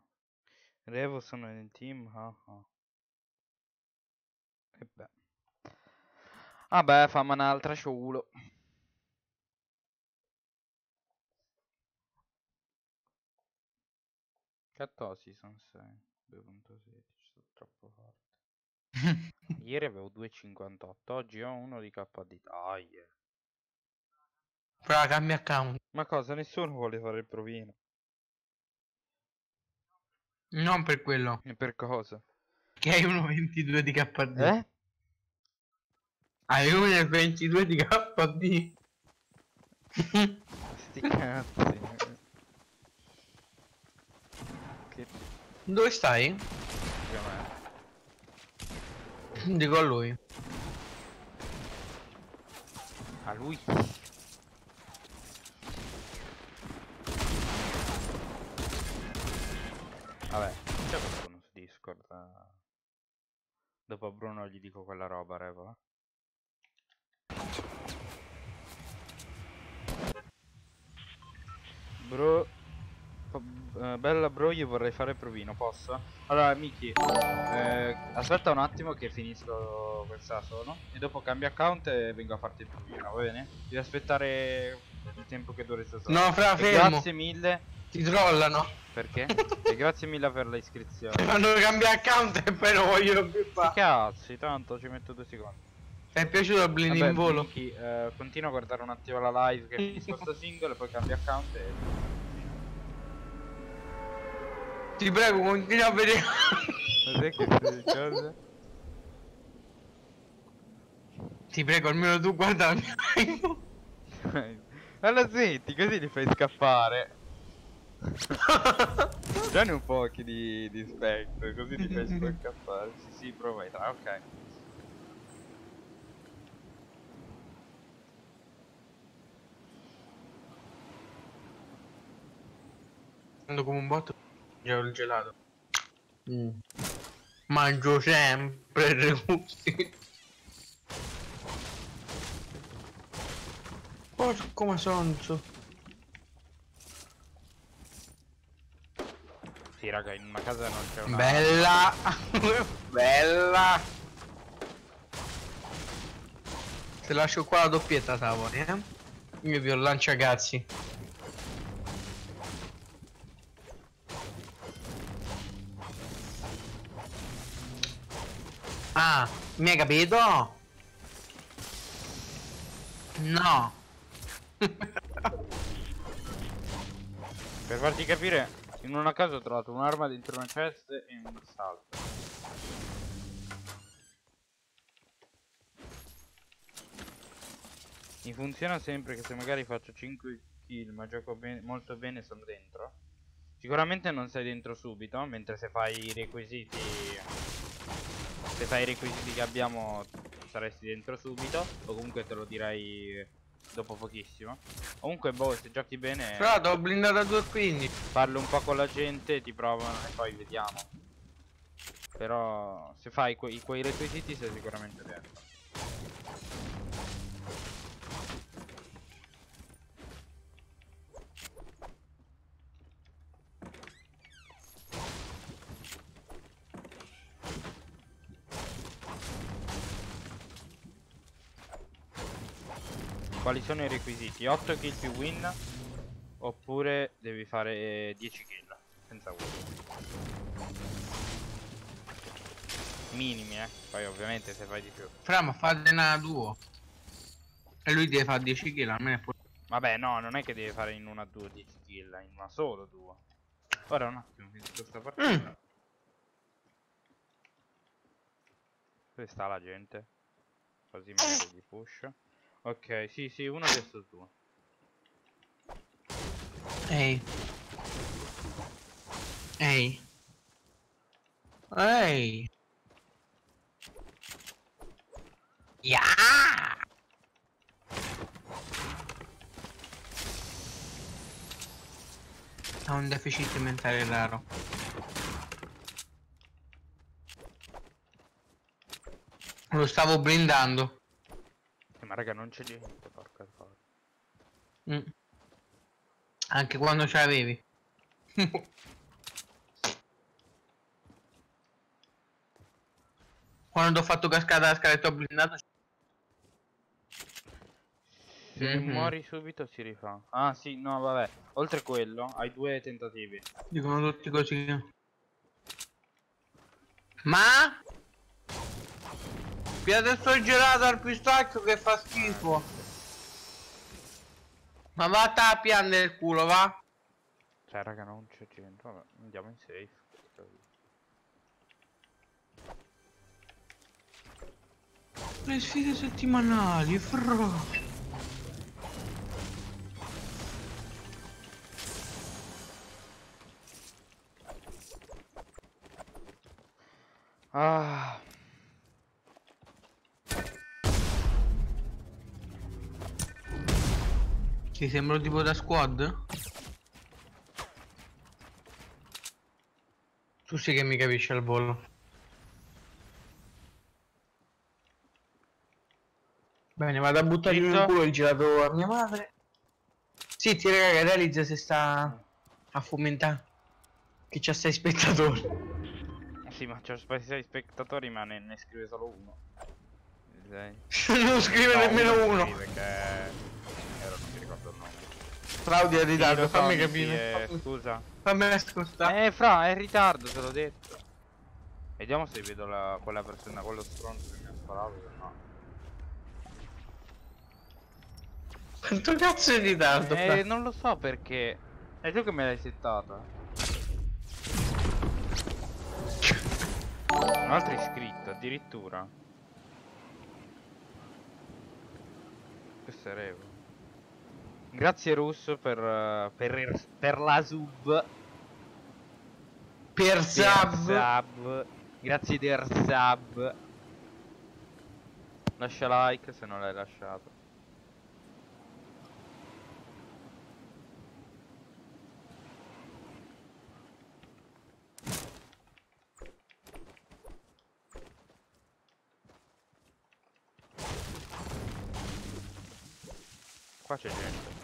Revo sono nel team, ah ah. E beh. Vabbè, fammi un'altra sciulo. Cattosi sono 6. 2.16, sono troppo forte. Ieri avevo 2.58, oggi ho uno di KD. Dai. eh. Fra, cambia account. Ma cosa? Nessuno vuole fare il provino. Non per quello. E per cosa? Che hai 1.22 di KD. Eh? Hai 1.22 di KD. Sti cazzi. Che Dove stai? Dico a lui. A lui. Vabbè, c'è qualcuno su Discord. Dopo Bruno gli dico quella roba, Revo. eh. Bella bro, io vorrei fare provino, posso? Allora, Miki, eh, aspetta un attimo che finisco questa solo e dopo cambio account e vengo a farti il provino, va bene? Devi aspettare il tempo che dura questa No, fra, fermo. Grazie mille, Ti trollano. perché? e grazie mille per l'iscrizione. Quando cambia account e poi non vogliono più fare. cazzi, tanto ci metto due secondi. Ti è piaciuto il blind Vabbè, in volo? Miki, eh, continua a guardare un attimo la live che finisco sto singolo e poi cambio account e... Ti prego, continua a vedere. Cos'è che cosa? Ti prego, almeno tu guarda la mia live. Allora senti, così li fai scappare. Gianni un po' occhi di, di spettro, così li fai scappare. Sì, sì, prova tre, ok. Ando come un botto. Già il gelato. Mangio sempre il gusti. Porco ma sonzo. Sì, raga, in una casa non c'è una... Bella. Bella. Ti lascio qua la doppietta tavoli, eh. Io vi ho lanciagazzi. Ah, mi hai capito? No. Per farti capire, in una casa ho trovato un'arma dentro una chest e un salto. Mi funziona sempre che se magari faccio 5 kill ma gioco be- molto bene sono dentro. Sicuramente non sei dentro subito, mentre se fai i requisiti se fai i requisiti che abbiamo saresti dentro subito o comunque te lo direi dopo pochissimo. Comunque boh, se giochi bene Frato, ho blindato a 215. parlo un po' con la gente, ti provano e poi vediamo. Però se fai que- quei requisiti sei sicuramente dentro. Quali sono i requisiti? 8 kill più win Oppure devi fare 10 kill Senza win Minimi eh Poi ovviamente se fai di più Fra, ma fate una duo. E lui deve fare 10 kg, almeno è pure- Vabbè no non è che devi fare in una duo 10 kill In una solo duo Ora un attimo finisco questa partita Mm. Dove sta la gente? Così magari di push Ok sì sì uno adesso tuo Ehi. Ehi. Ehi. Ya! Ha un deficit mentale raro. Lo stavo blindando. Ma raga non c'è gente porca Mm. Anche quando ce l'avevi. quando ho fatto cascata la scaletta blindata. Se Mhm. muori subito si rifà Ah sì no vabbè Oltre quello hai due tentativi Dicono tutti così. Ma? Piate sto gelato al pistacchio che fa schifo. Ma vatta a piangere il culo, va? Cioè raga non c'è gente Vabbè andiamo in safe Le sfide settimanali, fro. Ah Ti sembra tipo da squad? Tu sì che mi capisci al volo. Bene, vado a buttare in Zitto. culo il gelato a mia madre. Sì, ti raga che realizza se sta a fomentare. Che c'ha 6 spettatori. Sì, ma c'ho 6 spettatori, ma ne, ne scrive solo uno. Sei. non scrive No, nemmeno uno. scrive che... Ricordo il nome. Claudia è in Sì, ritardo, so, fammi sì, capire. eh, scusa. Fammi ascoltare. Eh, fra, è in ritardo, te l'ho detto. Vediamo se vedo la, quella persona, quello stronzo che mi ha sparato, se no. Quanto cazzo è in ritardo? Eh, fra? non lo so perché. È tu che me l'hai settata. Un altro iscritto, addirittura. Questo è Revo. Grazie Russo per, per, per la sub. Per Per sub. sub. Grazie del sub. Lascia like se non l'hai lasciato. Qua c'è gente.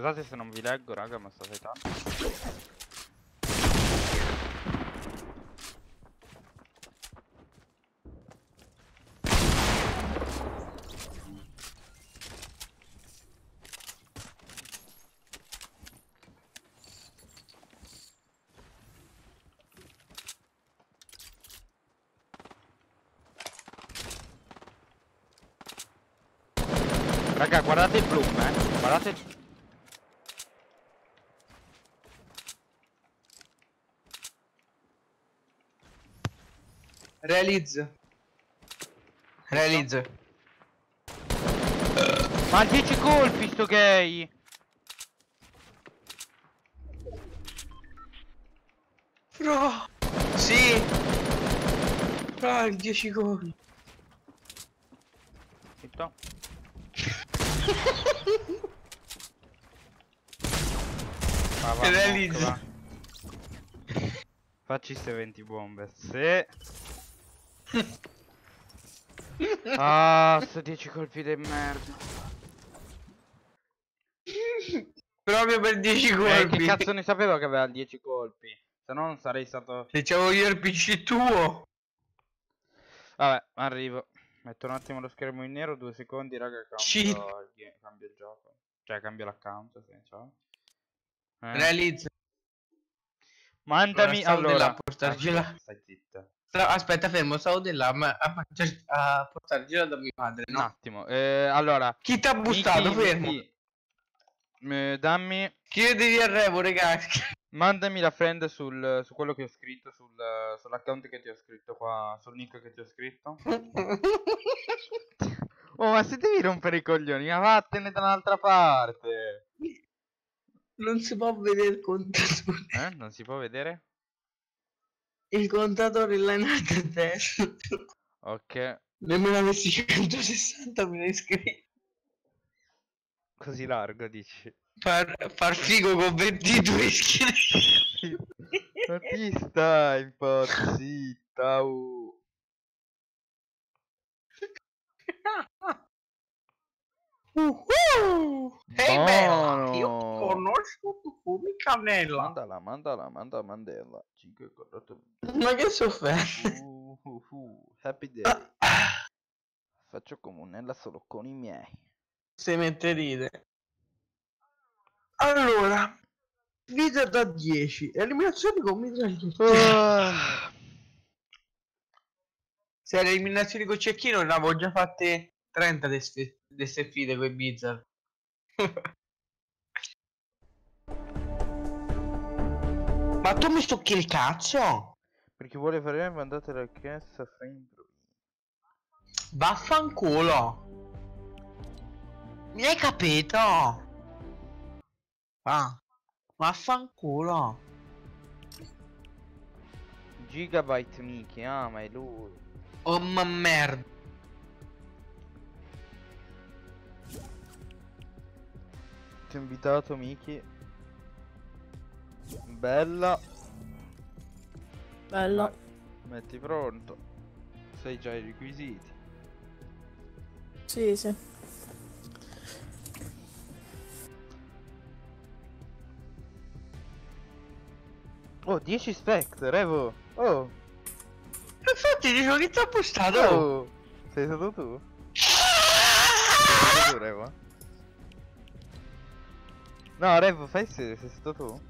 Scusate se non vi leggo, raga, ma state tanto. Raga, guardate il bloom, eh. Guardate Realizza. Realizza. Ma 10 colpi sto gay! Bro. Sì. Bro, il 10 gol. Zitto. Va, va, Realizza. Facci ste 20 bombe. Se... Ah, sto 10 colpi di merda. Proprio per 10 Eh, colpi. che cazzo ne sapevo che aveva 10 colpi? Se no non sarei stato... Se c'avevo io il PC tuo. Vabbè, arrivo. Metto un attimo lo schermo in nero, due secondi, raga, cambio, il cambio il gioco. Cioè, cambio l'account, sì, ciao. Eh. Realizza. Mandami, Allora, portargela. Ah, Stai zitta. Aspetta, fermo, stavo ma a, a portargela da mia madre, Un no? attimo, eh, allora... Chi t'ha bustato, Miki, fermo? Miki, eh, dammi... Chiedi a Revo, ragazzi. Mandami la friend sul, su quello che ho scritto, sul, sull'account che ti ho scritto qua, sul nick che ti ho scritto. Oh, ma se devi rompere i coglioni, ma vattene da un'altra parte. non si può vedere il contatore. Eh? Non si può vedere? Il contatore in alto a destra. Ok, Nemmeno avessi 160.000 iscritti. così largo dici. Far, far figo con 22 iscritti. Ma ti stai impazzita, uh. Uhu! Ehi bella, io conosco tu fumi cannella. Mandala, mandala, manda Mandela. 5 corretto. Ma che sofferta? Uh, uh, uh, Happy day. Faccio comunella solo con i miei. Si mette a ridere. Allora, vita da 10, eliminazioni con mitragliette. Ah. Se le eliminazioni con cecchino ne avevo già fatte 30 di queste sfide con i Blizzard. Ma tu mi stucchi il cazzo? Per chi vuole fare mandate la richiesta frame Vaffanculo. Mi hai capito? Ah, vaffanculo. Gigabyte Miki, ah ma è lui. Oh ma merda. Ti ho invitato Miki. Bella. Bello. Vai, Metti pronto. Sai già i requisiti. Sì, sì. Oh, 10 Spectre, Evo. Oh, Infatti dicevo che ti ha postato. oh. Sei stato tu? Sei stato tu, Revo? No, Revo, fai serio, sei stato tu?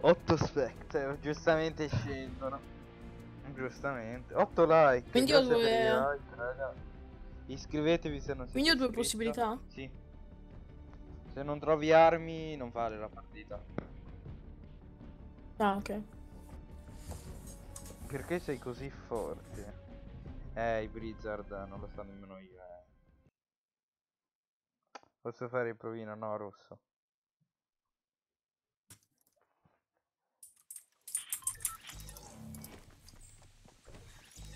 Otto Spectre, giustamente scendono. Giustamente. 8 like. Quindi ho due- like. Iscrivetevi se non siete Quindi ho due iscritti. possibilità? Sì. Se non trovi armi, non fare la partita. Ah, ok. Perché sei così forte? Eh, i Blizzard non lo so nemmeno io. Eh. Posso fare il provino? No, rosso.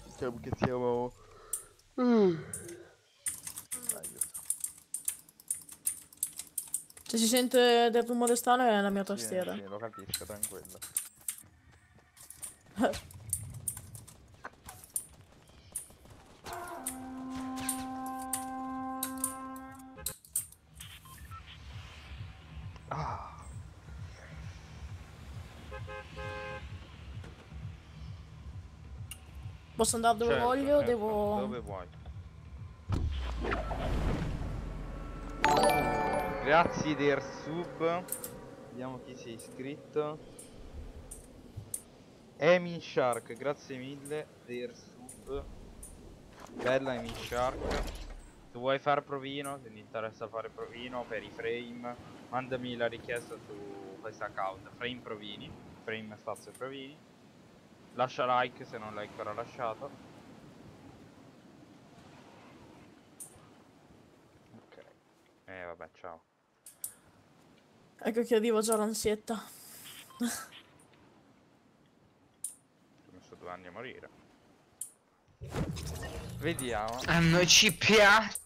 Diciamo che siamo... Aiuto. Se si sente del rumore strano è la mia Sì, tastiera. sì, lo capisco, tranquillo. Posso andare dove Certo, voglio? certo, Devo... Dove vuoi. Grazie der sub. Vediamo chi si è iscritto. Emin Shark, grazie mille der sub. Bella Emin Shark. Se vuoi fare provino, se ti interessa fare provino per i frame, mandami la richiesta su questa account, frame provini, frame spazio provini. Lascia like se non l'hai ancora lasciato. Ok. Eh vabbè, ciao. Ecco che arrivo già l'ansietta. Ho messo due anni a morire. Vediamo. A noi ci piace.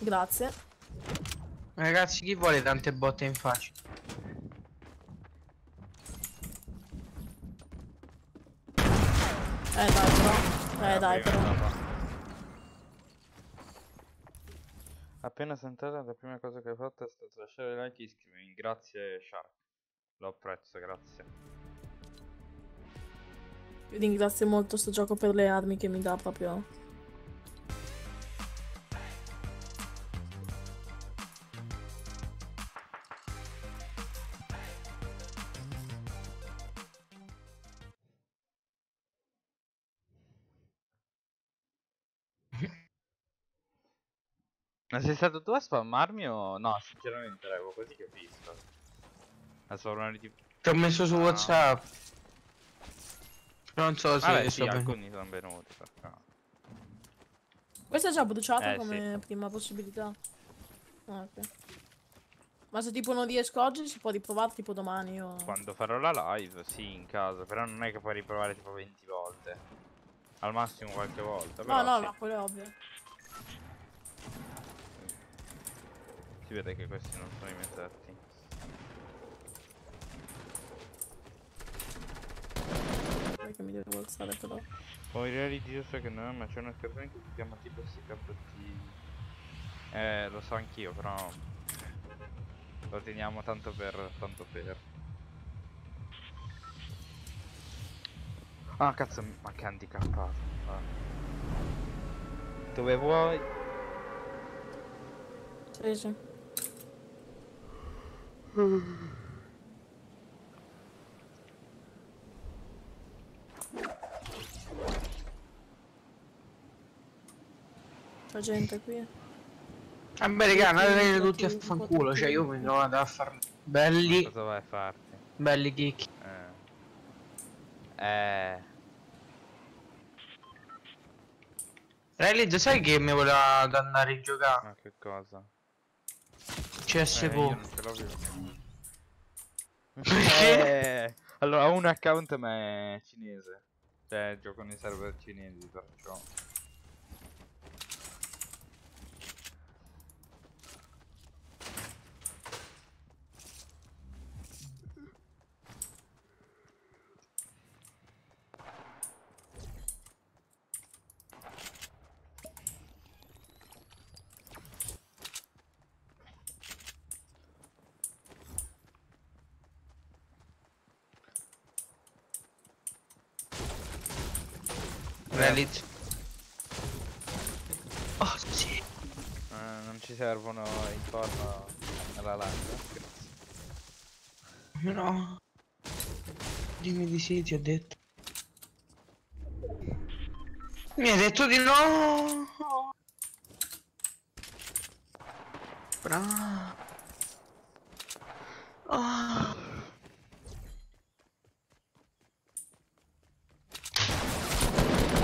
Grazie. Ragazzi, chi vuole tante botte in faccia? Eh dai però. Eh dai però. Appena sentata la prima cosa che hai fatto è stata lasciare like e iscrivermi. Grazie Shark. Lo apprezzo, grazie. Io ringrazio molto sto gioco per le armi che mi dà proprio. Ma sei stato tu a spammarmi o no? Sinceramente avevo così che ho visto. A spawnare tipo. Ti ho messo su Ah. WhatsApp. Non so se Vabbè, sì, alcuni sono venuti. Però. Questa è già bruciata Eh, come prima possibilità. Ah, ok. Ma se tipo non riesco oggi si può riprovare tipo domani o... Quando farò la live, sì, in casa. Però non è che puoi riprovare tipo 20 volte. Al massimo qualche volta. No, no, sì. no, quello è ovvio. infatti vedrai che questi non sono i mezzatti che mi devo alzare però. Poi realizzo so che no ma c'è una un'occasione che si chiama tipo sti cappottini eh lo so anch'io però lo teniamo tanto per tanto per. Ah cazzo ma che handicappato dove vuoi? Presa. C'è gente qui. Raga, andate tutti a fanculo, cioè io mi vado a far belli, Cosa vai a farti? belli chicchi. Eh. Eh. Realizza, sai che mi voleva andare a giocare? Ma che cosa? CSGO. Eh? Eh, allora, ho un account ma è cinese. Cioè, gioco nei server cinesi, perciò. Realizza. Oh sì. Eh, non ci servono intorno alla lancia. No. Dimmi di sì, ti ho detto. Mi hai detto di no. Bravo. Ah.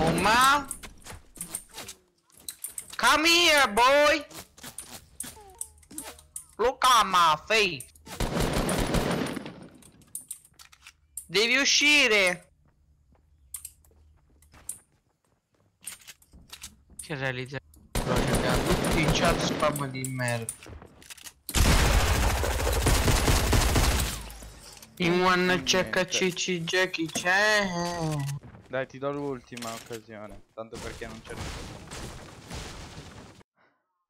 Oh ma. Come here, boy. Look at my face. Devi uscire. Che realizza? Sto cercando tutti in chat spam di merda. In one check a Niente. cicci Jackie c'è. Dai, ti do l'ultima occasione. Tanto perché non c'è nessuno.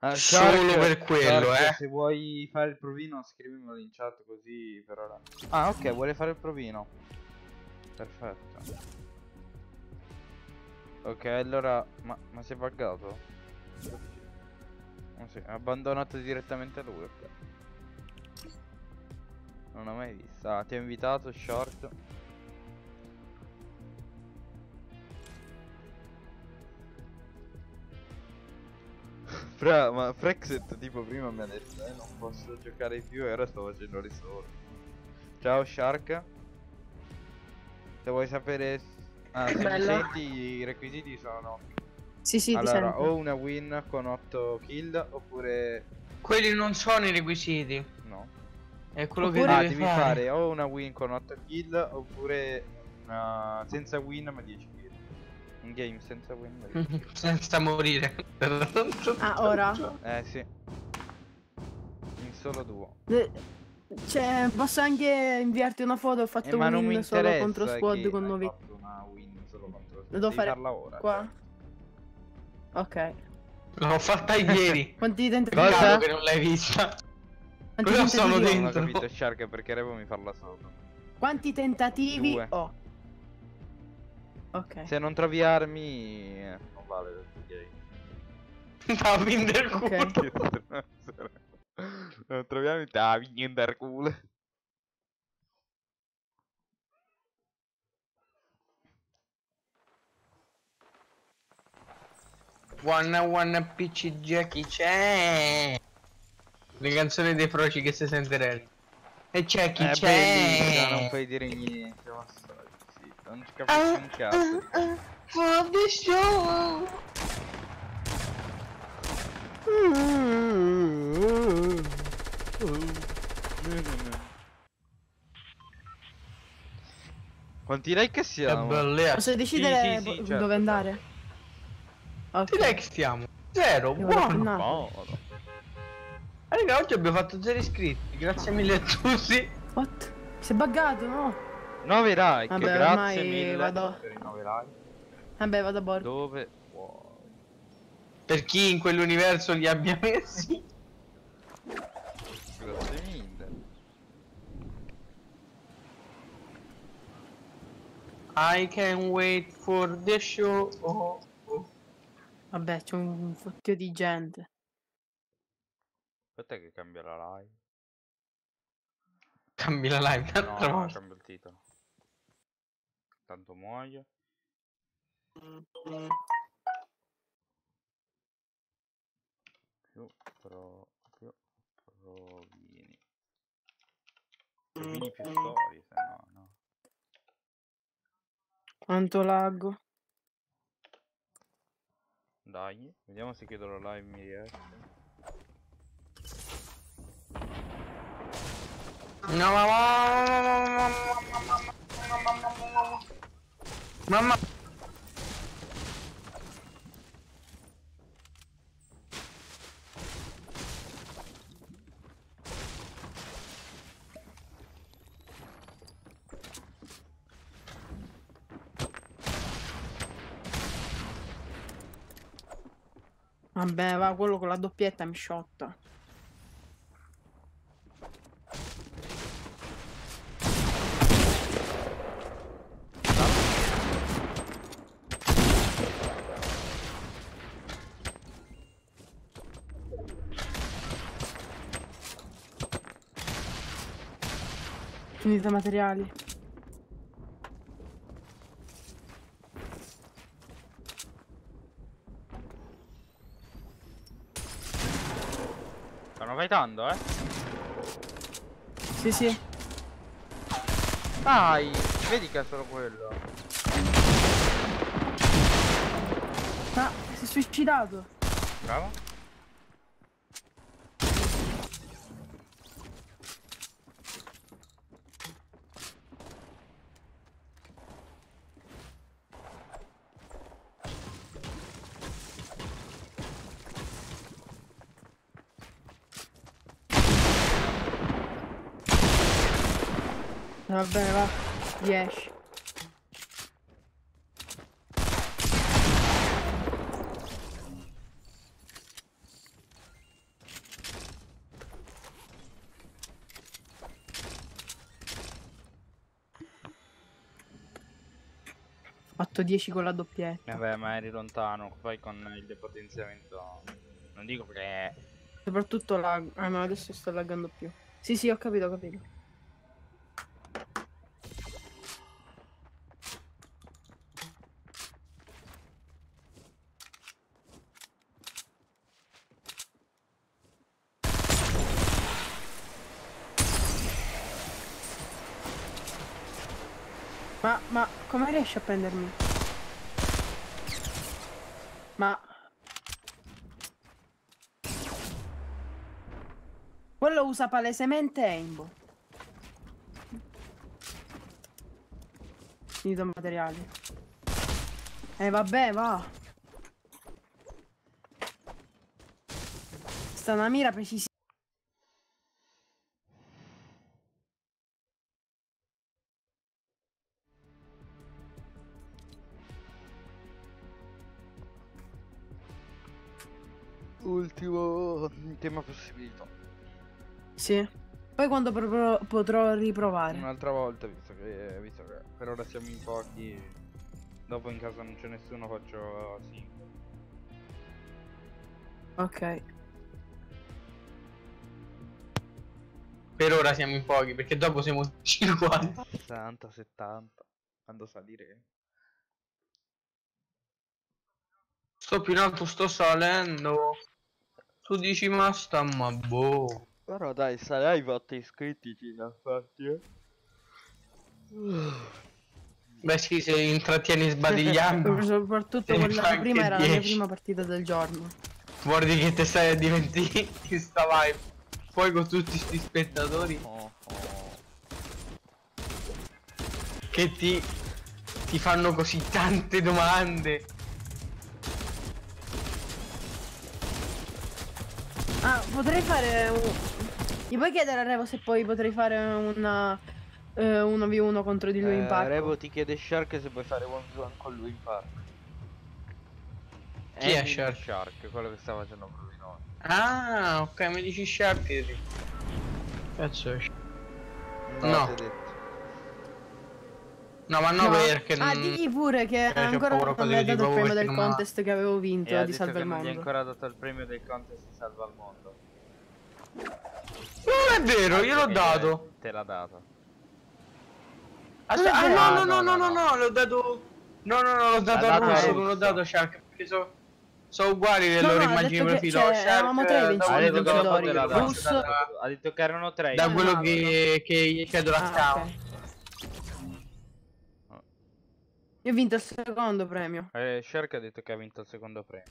Ah, Solo per quello, Shark, eh. Se vuoi fare il provino, scrivimelo in chat così per ora. Ah, ok, vuole fare il provino. Perfetto. Ok, allora. Ma, ma si è buggato? Oh, sì, abbandonato direttamente lui. Non ho mai visto. Ah, ti ho invitato, short. Fra, ma Frexit tipo prima mi ha detto eh non posso giocare più e ora sto facendo risolo. Ciao Shark. Se vuoi sapere... Ah, se mi Bella. senti i requisiti sono... Sì, sì, allora, o una win con 8 kill oppure... Quelli non sono i requisiti. No. È quello che Oppure- Ah, devi, devi fare. fare o una win con 8 kill oppure una... senza win ma 10 kill. Un game senza win ma 10 kill. Senza morire. Ah, ora? Eh sì. In solo duo. Eh, Cioè, posso anche inviarti una foto, ho fatto Eh, ma non mi win solo contro squad con nuovi fatto una win solo contro squad. devo fare farla ora. qua. cioè. Ok. L'ho fatta ieri. Quanti tentativi? Cosa? Che non l'hai vista. Quanti Cosa sono ho? Non ho dentro? capito Shark perché Revo mi farla solo. Quanti tentativi Due. ho? Ok. Se non trovi armi eh, non vale il game. Davin del culo. Ok. Stronzo. non troviamo i tavi in der culo. One one PC Jackie c'è. Le canzoni dei froci che si sentirei. E c'è chi È bellissima, non c'è. puoi dire niente, ma non ci capisci un cazzo. For the show. Quanti like Che siamo? belle. Posso decidere sì, sì, certo, dove andare? Ti Ok. like stiamo? Zero, Io buono. Buono. Raga, oggi abbiamo fatto zero iscritti. Grazie mille a tutti. What? Si è buggato, no? 9 like, Vabbè, grazie mille vado- per i 9 like. Vabbè, vado a bordo. Dove vuoi? Per chi in quell'universo li abbia messi. Grazie mille. I can wait for the show. Oh, oh. Vabbè, c'è un fottio di gente. Aspetta che cambia la live. Cambi la live No, cambio il titolo. Tanto muoio. Più pro... più provini. Provini più storie, se no, no. Quanto laggo. Dai, vediamo se chiudo la live mi riesce. No, mamma. Mamma. Vabbè, va, quello con la doppietta mi sciotta. Finito materiali. Stanno fightando, eh? Sì, sì. Dai, vedi che è solo quello. Ah, si è suicidato. Bravo. Va bene, va. 10. Ho fatto 10 con la doppietta. Vabbè, ma eri lontano, poi con il depotenziamento. Non dico perché. Soprattutto lag. Ah no, adesso sto laggando più. Sì, sì, ho capito, ho capito. Ma, ma, come riesci a prendermi? Ma... Quello usa palesemente aimbot. Finito i materiali. Eh vabbè, va. Sta una mira precisa. Ultimo tema possibilità. Sì. Poi quando potrò, potrò riprovare. Un'altra volta, visto che, visto che per ora siamo in pochi. Dopo in casa non c'è nessuno, faccio singolo. Ok. Per ora siamo in pochi, perché dopo siamo 50. 60, 70. Quando salire? Sto più in alto, sto salendo. Tu dici ma sta ma boh. Però dai, se hai fatto iscritti ci da fatti, eh. Beh sì, se intrattieni sbadigliando. Soprattutto quella prima era la mia 10. prima partita del giorno. Guardi che te stai a in sta live. Poi con tutti sti spettatori Oh, oh. che ti, ti fanno così tante domande. Potrei fare un... Gli puoi chiedere a Revo se poi potrei fare una... eh, 1v1 contro di lui in Eh, parco? Revo ti chiede Shark se puoi fare one v one con lui in parco. Chi è Emily Shark? Shark, quello che sta facendo proprio noi. Ah, ok, mi dici Shark. Cazzo è Shark? No. No, ma no, perché Ah, non- digli pure che Eh, c'ho ancora non mi ha dato il premio del contest che avevo vinto E ha di detto Salva che il non gli ha Mondo. ancora dato il premio del contest di Salva il Mondo. Non è vero, io l'ho Che dato. Te l'ha dato. Ah, è ah, vero. no, no, No, no, no, no, no, no, l'ho dato. No, no, no, l'ho dato a Russo, non l'ho dato a Shark. Perché so, so uguali le No, loro no, ha immagini che- profilo. cioè, Shark, eravamo tre vincitori, Ha detto che che Ha che erano tre. Da Ah, quello no, che, che gli chiedo Ah, l'account. ok. Io ho vinto il secondo premio. Eh, Shark ha detto che ha vinto il secondo premio.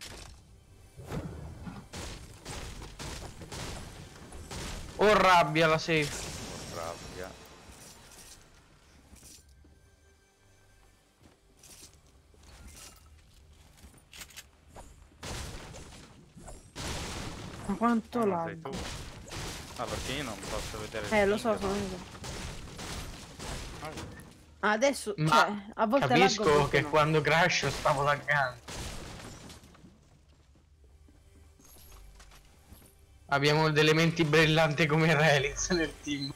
Oh rabbia la safe. Rabbia. Ma quanto Ah, la... ma sei tu. Ah, perché io non posso vedere Eh, lo so, sono io. Adesso, Ma cioè, a volte Capisco che no. quando crash stavo laggando. Abbiamo delle menti brillanti come Relix nel team.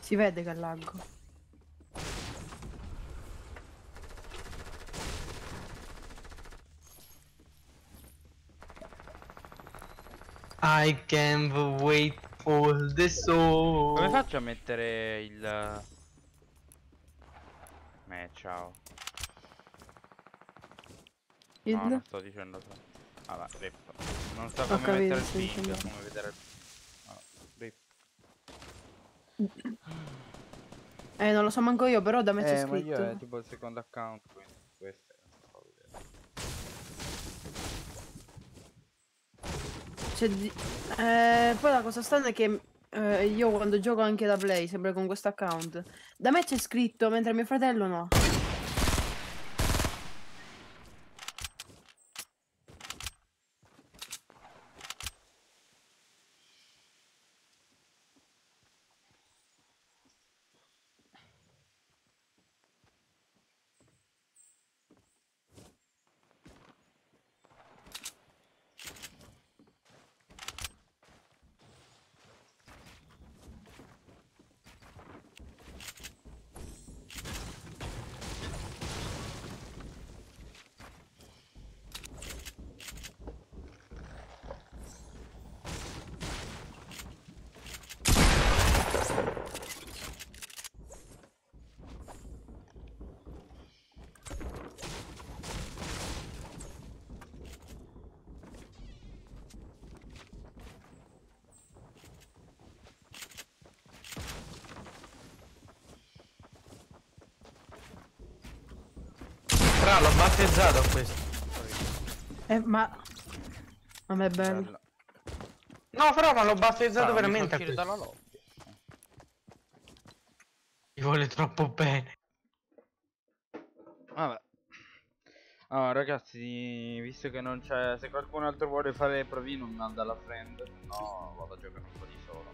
Si vede che laggo. I can't wait for the soul. Come faccio a mettere il... Eh, ciao. Il... No, non sto dicendo so. Allora, rip. Non so come capito, mettere il sì, ping, come vedere il... No, rip. Eh, non lo so manco io, però da me c'è Eh, scritto. io è tipo il secondo account, quindi questo è... non so vedere. Di- eh, poi la cosa strana è che eh, io quando gioco anche da Play, sempre con questo account, da me c'è scritto, mentre mio fratello no. Fra, l'ho battezzato questo. Eh, ma... Vabbè, bello. Bella. No, Fra, ma l'ho battezzato Ah, non mi veramente a dalla lobby. Mi vuole troppo bene. Vabbè. Allora, ragazzi, visto che non c'è... Se qualcun altro vuole fare provino, mi manda la friend. No, vado a giocare un po' di solo.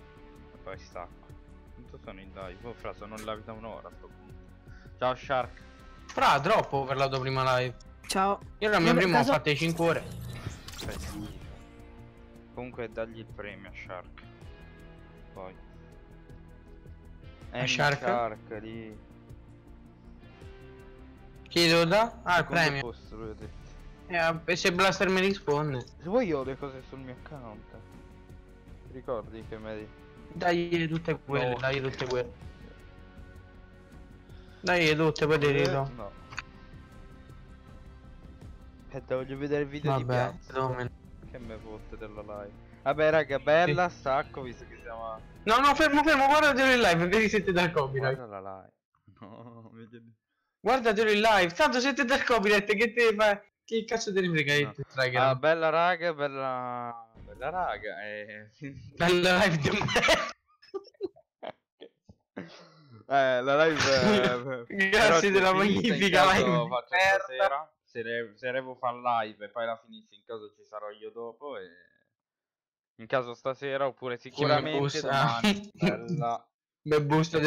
E poi stacco. Quanto sono in live? Oh, fra, sono in live da un'ora a sto punto. Ciao, Shark. Fra, troppo per la tua prima live. Ciao. Io la mia per prima ho caso- fatte 5 ore. Schifo. Comunque dagli il premio a Shark. Poi. A Eh, Shark? Shark lì. Chi lo dà? Ah, il premio. posto, lui ha detto. Eh, e se Blaster mi risponde. Se vuoi io ho le cose sul mio account. Ricordi che mi hai Dai tutte quelle, No. dai tutte quelle. Dai tutte, poi ti Eh, rido. No. Aspetta, voglio vedere il video di Vabbè, piazza. dove- Che me fotte della live. Vabbè, raga, bella, stacco visto che siamo. a- No, no, fermo, fermo, guardatelo in live, vedi siete dal copyright. Guarda la live. No, vedi. Guardatelo in live, tanto siete dal copyright, che te fa... Che cazzo te ne frega No. te Ah, bella raga, bella. Bella raga. E... Bella live di eh, la live. eh, Grazie della magnifica live Faccio stasera. Se, re- se Revo fa live e poi la finisce, in caso ci sarò io dopo. E... In caso stasera, oppure sicuramente domani. Bella. Beh, busta